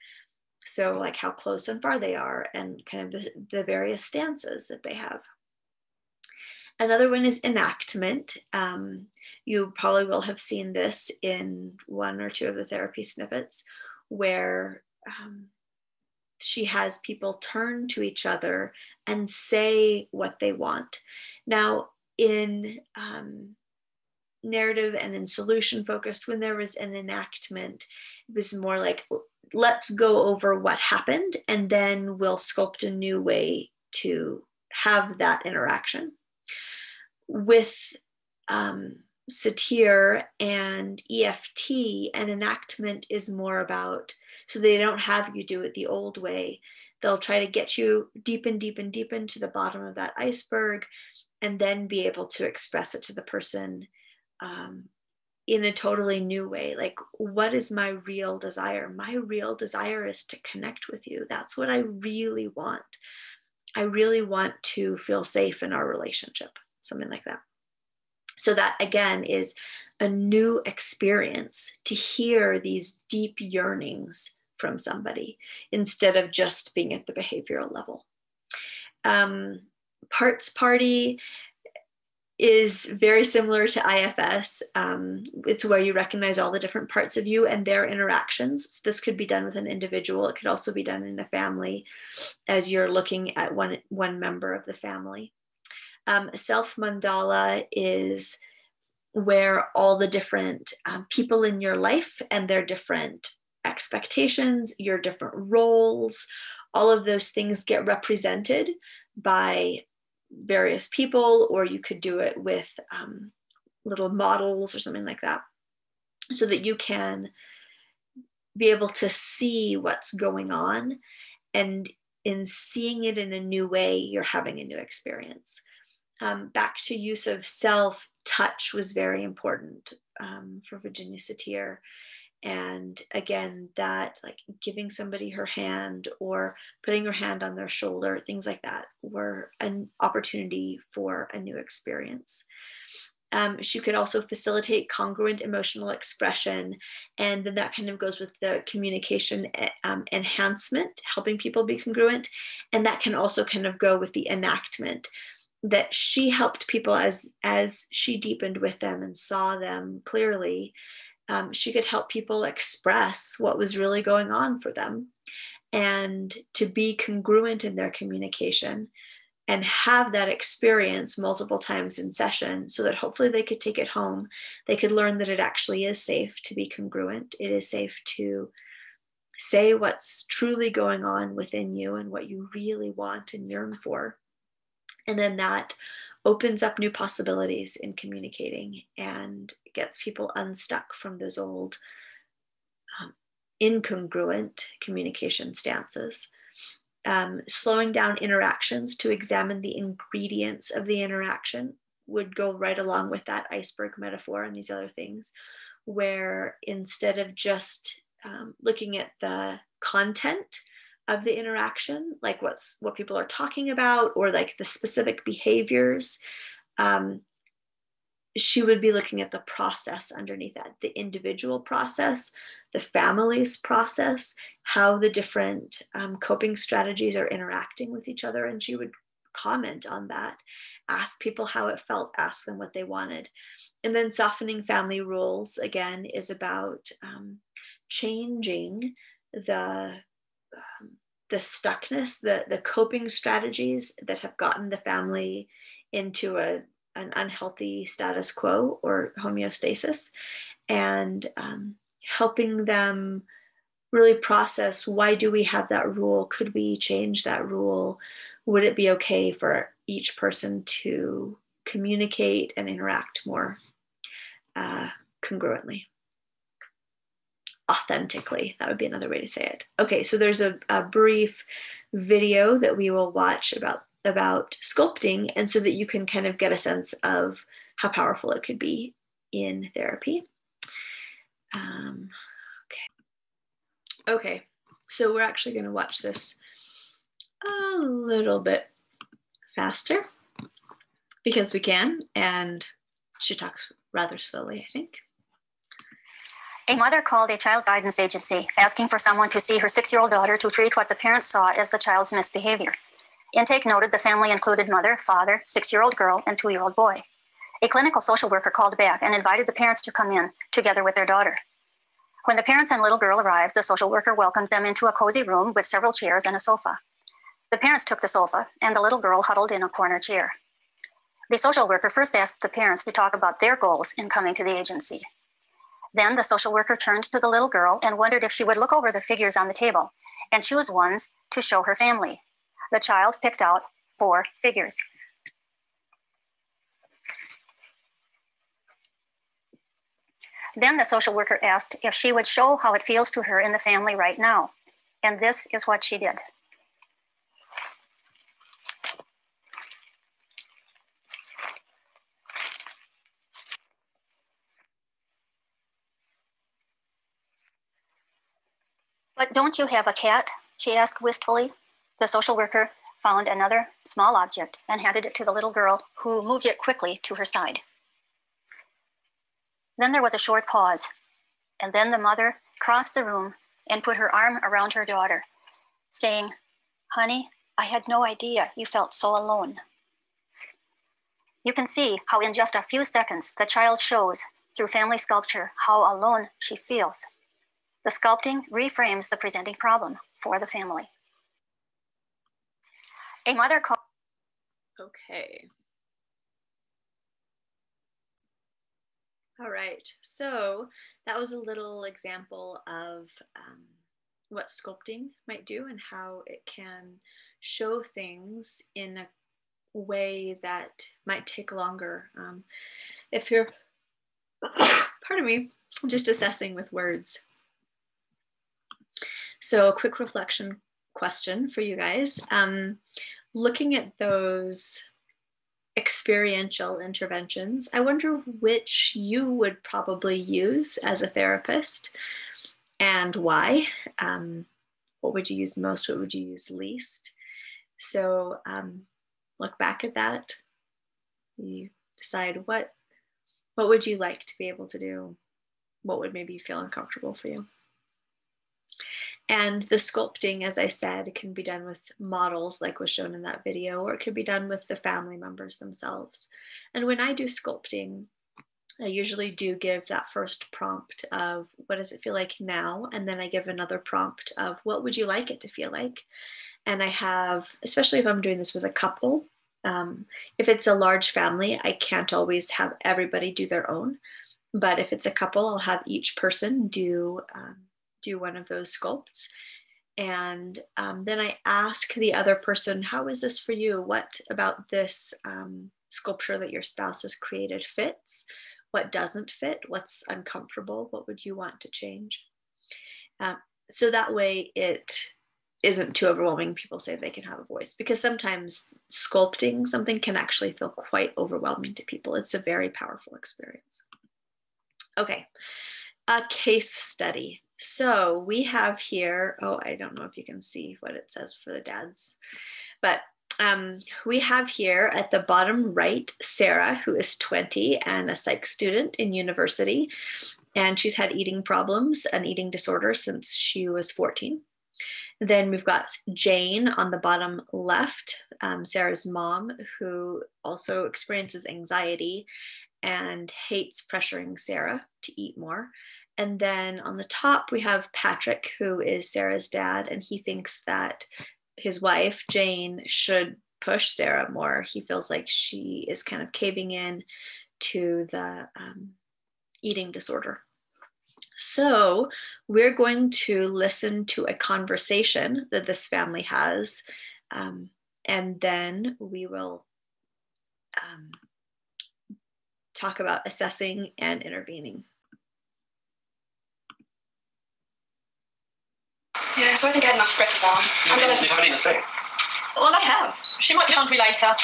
So, like how close and far they are, and kind of the, the various stances that they have. Another one is enactment. Um, you probably will have seen this in one or two of the therapy snippets where um, she has people turn to each other and say what they want. Now, in um, narrative and in solution focused, when there was an enactment, it was more like, let's go over what happened and then we'll sculpt a new way to have that interaction. With um, satir and EFT, an enactment is more about, so they don't have you do it the old way. They'll try to get you deep and deep and deep into the bottom of that iceberg and then be able to express it to the person um, in a totally new way. Like, what is my real desire? My real desire is to connect with you. That's what I really want. I really want to feel safe in our relationship, something like that. So, that again is a new experience to hear these deep yearnings from somebody instead of just being at the behavioral level. Um, parts party is very similar to IFS. Um, it's where you recognize all the different parts of you and their interactions. So this could be done with an individual. It could also be done in a family as you're looking at one, one member of the family. Um, self mandala is where all the different um, people in your life and their different expectations, your different roles, all of those things get represented by various people, or you could do it with um, little models or something like that, so that you can be able to see what's going on. And in seeing it in a new way, you're having a new experience. Um, back to use of self, touch was very important um, for Virginia Satir and again that like giving somebody her hand or putting her hand on their shoulder things like that were an opportunity for a new experience. Um, she could also facilitate congruent emotional expression and then that kind of goes with the communication um, enhancement helping people be congruent. And that can also kind of go with the enactment that she helped people as as she deepened with them and saw them clearly um, she could help people express what was really going on for them and to be congruent in their communication and have that experience multiple times in session so that hopefully they could take it home. They could learn that it actually is safe to be congruent. It is safe to say what's truly going on within you and what you really want and yearn for. And then that opens up new possibilities in communicating and gets people unstuck from those old um, incongruent communication stances. Um, slowing down interactions to examine the ingredients of the interaction would go right along with that iceberg metaphor and these other things, where instead of just um, looking at the content of the interaction, like what's what people are talking about, or like the specific behaviors. Um, she would be looking at the process underneath that, the individual process, the family's process, how the different um, coping strategies are interacting with each other, and she would comment on that. Ask people how it felt, ask them what they wanted. And then softening family rules, again, is about um, changing the um, the stuckness, the the coping strategies that have gotten the family into a an unhealthy status quo or homeostasis, and um, helping them really process why do we have that rule? Could we change that rule? Would it be okay for each person to communicate and interact more uh, congruently authentically that would be another way to say it okay so there's a, a brief video that we will watch about about sculpting and so that you can kind of get a sense of how powerful it could be in therapy um, okay. Okay, so we're actually going to watch this a little bit faster because we can, and she talks rather slowly, I think. A mother called a child guidance agency asking for someone to see her six year old daughter to treat what the parents saw as the child's misbehavior. Intake noted the family included mother, father, six year old girl, and two year old boy. A clinical social worker called back and invited the parents to come in together with their daughter. When the parents and little girl arrived, the social worker welcomed them into a cozy room with several chairs and a sofa. The parents took the sofa, and the little girl huddled in a corner chair. The social worker first asked the parents to talk about their goals in coming to the agency. Then the social worker turned to the little girl and wondered if she would look over the figures on the table and choose ones to show her family. The child picked out four figures. Then the social worker asked if she would show how it feels to her in the family right now. And this is what she did. But don't you have a cat? She asked wistfully. The social worker found another small object and handed it to the little girl, who moved it quickly to her side. Then there was a short pause, and then the mother crossed the room and put her arm around her daughter, saying, Honey, I had no idea you felt so alone. You can see how, in just a few seconds, the child shows through family sculpture how alone she feels. The sculpting reframes the presenting problem for the family. A mother called. Okay. All right, so that was a little example of um, what sculpting might do and how it can show things in a way that might take longer. Um, if you're, pardon me, just assessing with words. So, a quick reflection question for you guys. Um, looking at those experiential interventions. I wonder which you would probably use as a therapist and why. Um, what would you use most? What would you use least? So um, look back at that. You decide what what would you like to be able to do? What would maybe feel uncomfortable for you? And the sculpting, as I said, can be done with models like was shown in that video, or it could be done with the family members themselves. And when I do sculpting, I usually do give that first prompt of what does it feel like now? And then I give another prompt of what would you like it to feel like? And I have, especially if I'm doing this with a couple, um, if it's a large family, I can't always have everybody do their own. But if it's a couple, I'll have each person do um, do one of those sculpts. And um, then I ask the other person, How is this for you? What about this um, sculpture that your spouse has created fits? What doesn't fit? What's uncomfortable? What would you want to change? Uh, so that way it isn't too overwhelming. People say they can have a voice because sometimes sculpting something can actually feel quite overwhelming to people. It's a very powerful experience. Okay, a case study. So we have here, oh, I don't know if you can see what it says for the dads, but um, we have here at the bottom right, Sarah, who is 20 and a psych student in university. And she's had eating problems, an eating disorder since she was 14. Then we've got Jane on the bottom left, um, Sarah's mom, who also experiences anxiety and hates pressuring Sarah to eat more. And then on the top, we have Patrick, who is Sarah's dad, and he thinks that his wife, Jane, should push Sarah more. He feels like she is kind of caving in to the um, eating disorder. So, we're going to listen to a conversation that this family has, um, and then we will um, talk about assessing and intervening. Yeah, so I think I had enough breakfast now. I'm gonna. You haven't eaten a thing. Well, I have. She might be hungry later.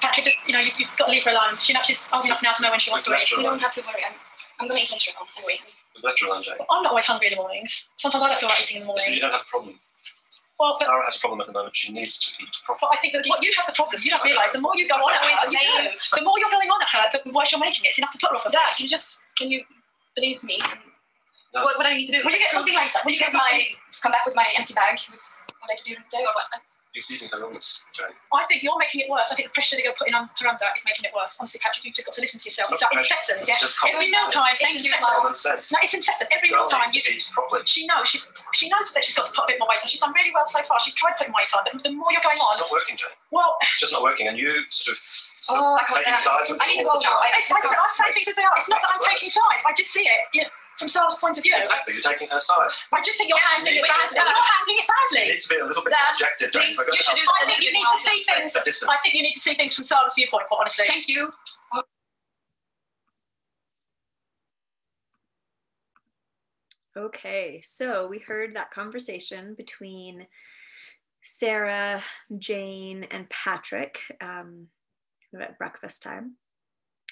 Patrick, just you know, you, have got to leave her alone. She knows she's old enough now to know when she wants to eat. You don't have to worry. I'm, I'm gonna eat later on. Anyway. We've left her alone, Jane. I'm not always hungry in the mornings. Sometimes I don't feel like eating in the morning. Listen, you don't have a problem. Well, but, Sarah has a problem at the moment. She needs to eat but properly. I think that what you have the problem. You don't realise the more you go on at her, the you do. the more you're going on at her, the worse you're making it. It's enough to put her off of Dad, can you just can you believe me? No. What, what I need to do? Will you get something later? Will you get Get my come back with my empty bag. What I can do today or what? You're feeding her illness, Jane. I think you're making it worse. I think the pressure that you're putting on her under is making it worse. Honestly, Patrick, you've just got to listen to yourself. It's It's not like incessant. it's Yes. just Every common meal time, it's Thank you, incessant. Common. No, it's incessant. Every Girl meal time, you, to properly. she knows she's she knows that she's got to put a bit more weight on. She's done really well so far. She's tried putting weight on, but the more you're going on, It's not working, Jane. well, It's just not working. And you sort of sort Oh, I can't taking stand. sides with I need to go all the I- I, I, I say things as they are. It's not that I'm taking sides. I just see it you know, from Sarah's point of view. Exactly, you're taking her side. I just think you're Yes, handling it which is- badly. You're handling it badly. You need to be a little bit Dad, objective, please, you should have do I think you need to see things. I think you need to see things from Sarah's viewpoint. Quite honestly. Thank you. Okay, so we heard that conversation between Sarah, Jane, and Patrick um, at breakfast time.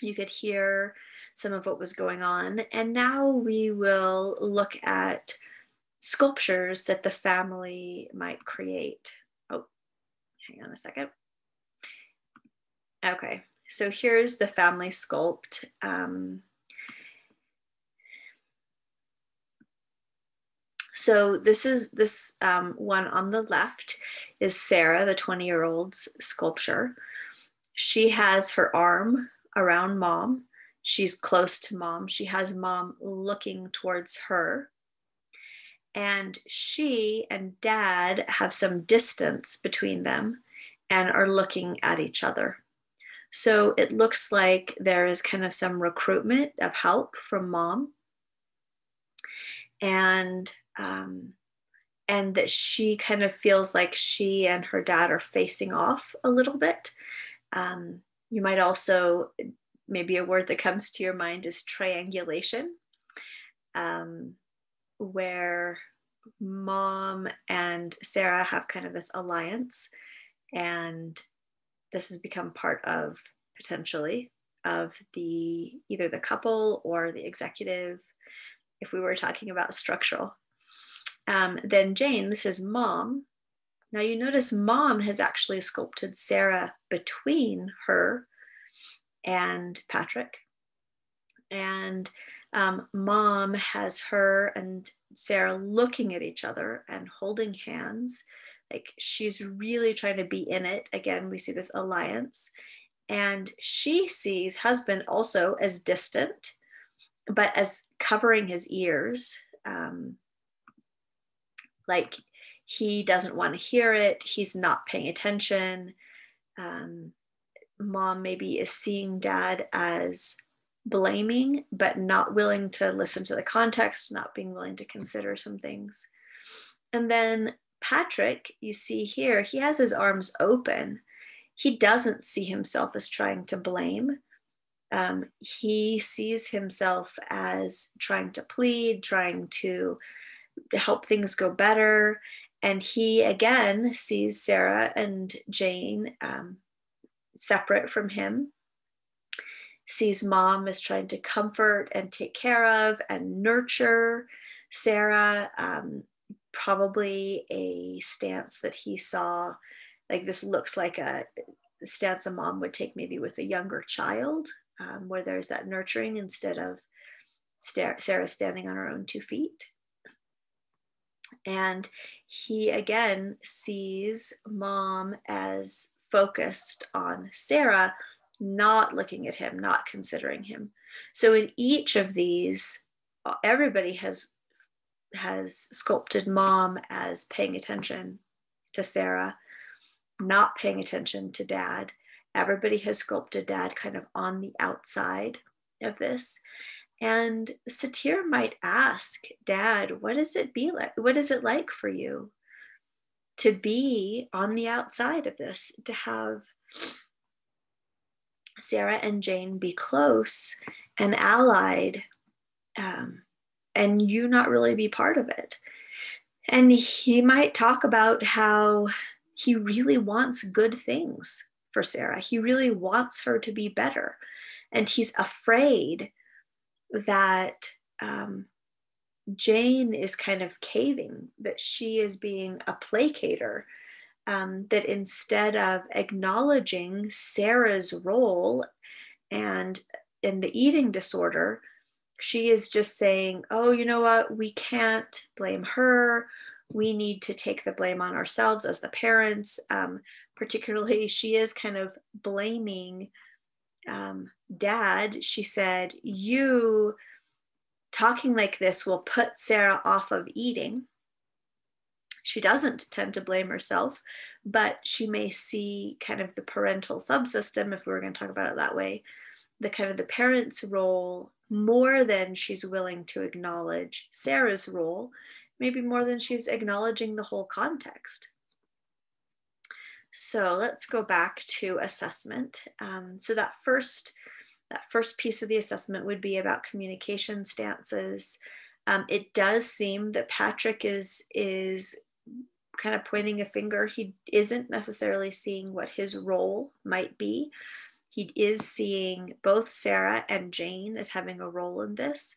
You could hear some of what was going on. And now we will look at sculptures that the family might create. Oh, hang on a second. Okay, so here's the family sculpt. Um, So this is this um, one on the left is Sarah, the 20 year old's sculpture. She has her arm around mom. She's close to mom. She has mom looking towards her. And she and dad have some distance between them and are looking at each other. So it looks like there is kind of some recruitment of help from mom. And um, and that she kind of feels like she and her dad are facing off a little bit. Um, you might also, maybe a word that comes to your mind is triangulation, um, where mom and Sarah have kind of this alliance, and this has become part of potentially of the either the couple or the executive if we were talking about structural um, then Jane, this is mom. Now you notice mom has actually sculpted Sarah between her and Patrick. And um, mom has her and Sarah looking at each other and holding hands. Like she's really trying to be in it. Again, we see this alliance. And she sees husband also as distant, but as covering his ears. Um, like he doesn't want to hear it he's not paying attention. Um, mom maybe is seeing dad as blaming but not willing to listen to the context not being willing to consider some things. And then patrick you see here he has his arms open. He doesn't see himself as trying to blame. Um, he sees himself as trying to plead trying to help things go better. And he again sees Sarah and Jane um, separate from him, sees mom as trying to comfort and take care of and nurture Sarah. Um, probably a stance that he saw, like this looks like a stance a mom would take maybe with a younger child, um, where there's that nurturing instead of Sarah standing on her own two feet And he again sees mom as focused on Sarah, not looking at him, not considering him. So in each of these, everybody has has sculpted mom as paying attention to Sarah, not paying attention to dad. Everybody has sculpted dad kind of on the outside of this. And Satir might ask, Dad, what does it be like? What is it like for you to be on the outside of this, to have Sarah and Jane be close and allied, um, and you not really be part of it? And he might talk about how he really wants good things for Sarah. He really wants her to be better. And he's afraid that um, Jane is kind of caving, that she is being a placater, um, that instead of acknowledging Sarah's role and in the eating disorder, she is just saying, oh, you know what, we can't blame her. We need to take the blame on ourselves as the parents. Um, particularly, she is kind of blaming um, dad, she said, You talking like this will put Sarah off of eating. She doesn't tend to blame herself, but she may see kind of the parental subsystem, if we were going to talk about it that way, the kind of the parent's role more than she's willing to acknowledge Sarah's role, maybe more than she's acknowledging the whole context. So let's go back to assessment. Um, so that first, that first piece of the assessment would be about communication stances. Um, it does seem that Patrick is is kind of pointing a finger. He isn't necessarily seeing what his role might be. He is seeing both Sarah and Jane as having a role in this.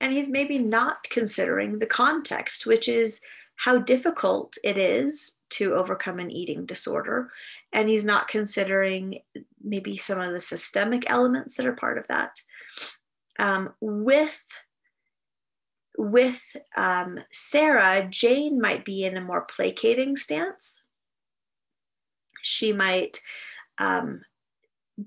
And he's maybe not considering the context, which is how difficult it is to overcome an eating disorder. And he's not considering maybe some of the systemic elements that are part of that. Um, with with um, Sarah, Jane might be in a more placating stance. She might um,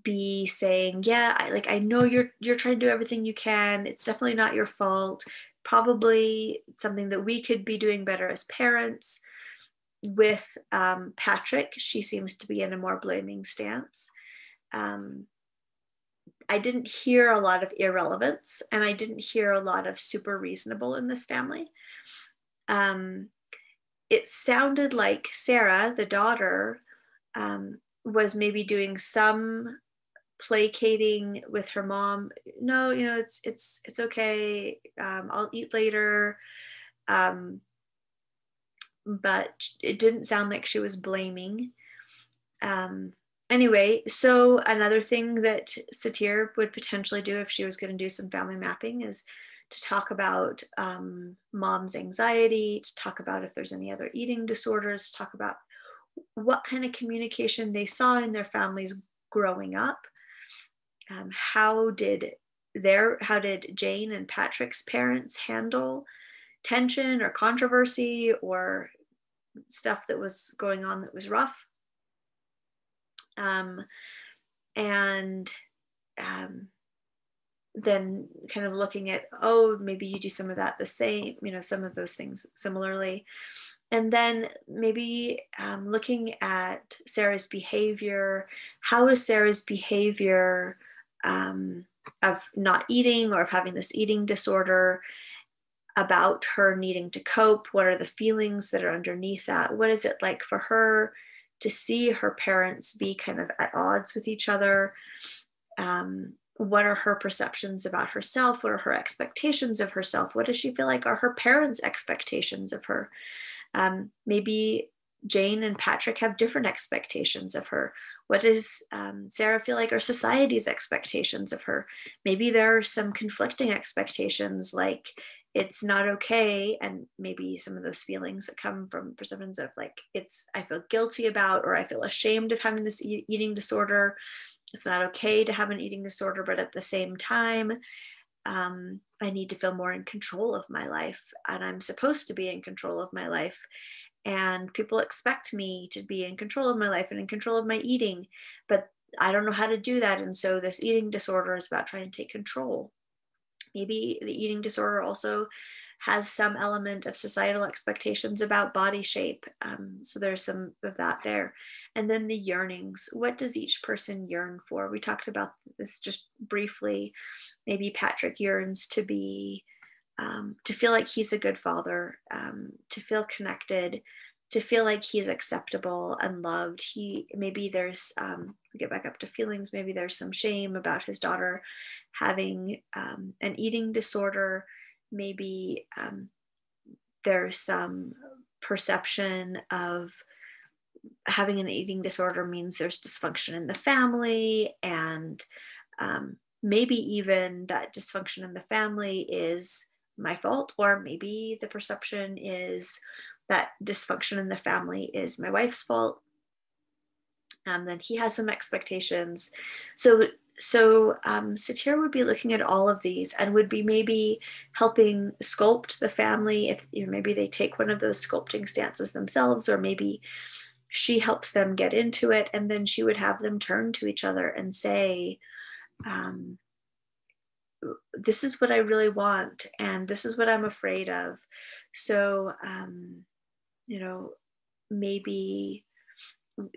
be saying, "Yeah, I, like I know you're you're trying to do everything you can. It's definitely not your fault probably something that we could be doing better as parents. With um, Patrick, she seems to be in a more blaming stance. Um, I didn't hear a lot of irrelevance and I didn't hear a lot of super reasonable in this family. Um, it sounded like Sarah, the daughter, um, was maybe doing some placating with her mom no you know it's it's it's okay um, i'll eat later um, but it didn't sound like she was blaming. Um, anyway so another thing that satir would potentially do if she was going to do some family mapping is to talk about um, mom's anxiety to talk about if there's any other eating disorders talk about what kind of communication they saw in their families growing up. Um, how did their how did jane and patrick's parents handle tension or controversy or stuff that was going on that was rough. Um, and um, then kind of looking at oh maybe you do some of that the same you know some of those things similarly. And then maybe um, looking at sarah's behavior how is sarah's behavior um, of not eating or of having this eating disorder, about her needing to cope. What are the feelings that are underneath that? What is it like for her to see her parents be kind of at odds with each other? Um, what are her perceptions about herself? What are her expectations of herself? What does she feel like are her parents' expectations of her? Um, maybe Jane and Patrick have different expectations of her. What does um, Sarah feel like are society's expectations of her? Maybe there are some conflicting expectations, like it's not okay, and maybe some of those feelings that come from perceptions of like it's I feel guilty about, or I feel ashamed of having this e- eating disorder. It's not okay to have an eating disorder, but at the same time, um, I need to feel more in control of my life, and I'm supposed to be in control of my life. And people expect me to be in control of my life and in control of my eating, but I don't know how to do that. And so this eating disorder is about trying to take control. Maybe the eating disorder also has some element of societal expectations about body shape. Um, so there's some of that there. And then the yearnings. What does each person yearn for? We talked about this just briefly. Maybe Patrick yearns to be, um, to feel like he's a good father, um, to feel connected, to feel like he's acceptable and loved. He maybe there's um, we get back up to feelings. Maybe there's some shame about his daughter having um, an eating disorder maybe um, there's some perception of having an eating disorder means there's dysfunction in the family and um, maybe even that dysfunction in the family is my fault or maybe the perception is that dysfunction in the family is my wife's fault. Um, then he has some expectations. So so um, Satir would be looking at all of these and would be maybe helping sculpt the family if you know, maybe they take one of those sculpting stances themselves or maybe she helps them get into it and then she would have them turn to each other and say um, this is what i really want and this is what i'm afraid of. So um, you know maybe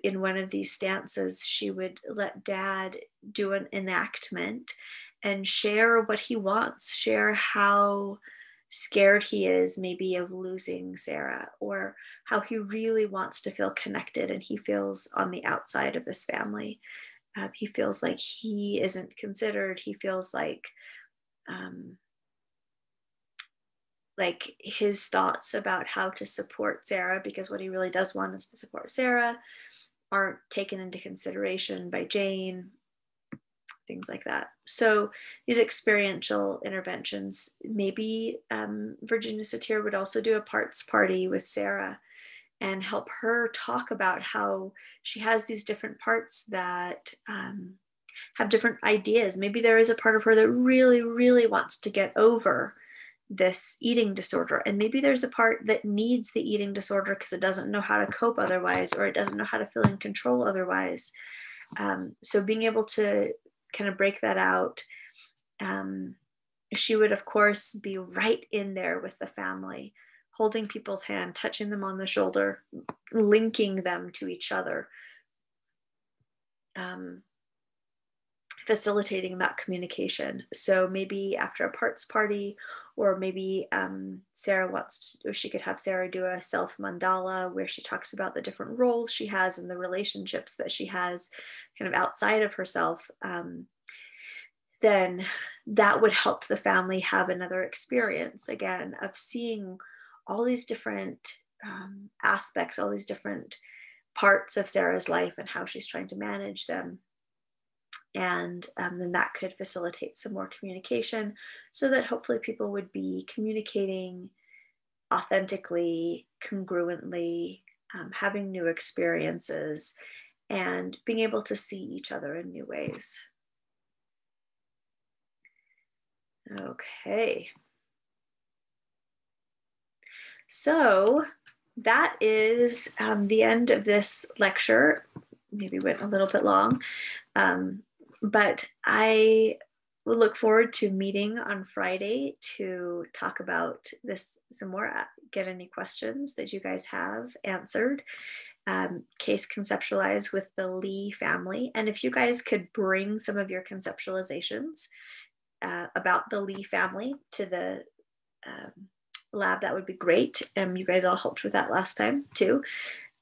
in one of these stances, she would let dad do an enactment and share what he wants, share how scared he is maybe of losing Sarah, or how he really wants to feel connected and he feels on the outside of this family. Uh, he feels like he isn't considered. He feels like um, like his thoughts about how to support Sarah, because what he really does want is to support Sarah, aren't taken into consideration by Jane, things like that. So these experiential interventions, maybe um, Virginia Satir would also do a parts party with Sarah and help her talk about how she has these different parts that um, have different ideas. Maybe there is a part of her that really, really wants to get over this eating disorder. And maybe there's a part that needs the eating disorder because it doesn't know how to cope otherwise, or it doesn't know how to feel in control otherwise. Um, so being able to kind of break that out, um, she would, of course, be right in there with the family, holding people's hand, touching them on the shoulder, linking them to each other. Um, facilitating that communication. So maybe after a parts party, or maybe um, Sarah wants, to, or she could have Sarah do a self mandala where she talks about the different roles she has and the relationships that she has kind of outside of herself. Um, then that would help the family have another experience again of seeing all these different um, aspects, all these different parts of Sarah's life and how she's trying to manage them and um, then that could facilitate some more communication so that hopefully people would be communicating authentically congruently um, having new experiences and being able to see each other in new ways. Okay. So that is um, the end of this lecture. Maybe went a little bit long. Um, but I will look forward to meeting on Friday to talk about this some more, uh, get any questions that you guys have answered. Um, case conceptualize with the Lee family. And if you guys could bring some of your conceptualizations uh, about the Lee family to the um, lab, that would be great. Um, you guys all helped with that last time too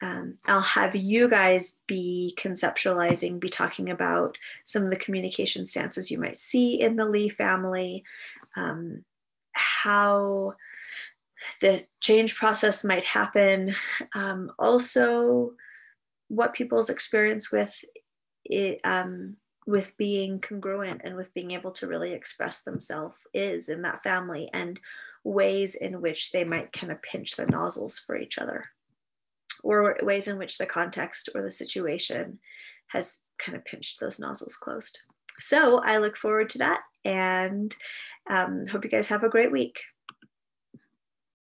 um, I'll have you guys be conceptualizing, be talking about some of the communication stances you might see in the Lee family, um, how the change process might happen, um, also what people's experience with it, um, with being congruent and with being able to really express themselves is in that family and ways in which they might kind of pinch the nozzles for each other or ways in which the context or the situation has kind of pinched those nozzles closed. So I look forward to that. And Um, hope you guys have a great week.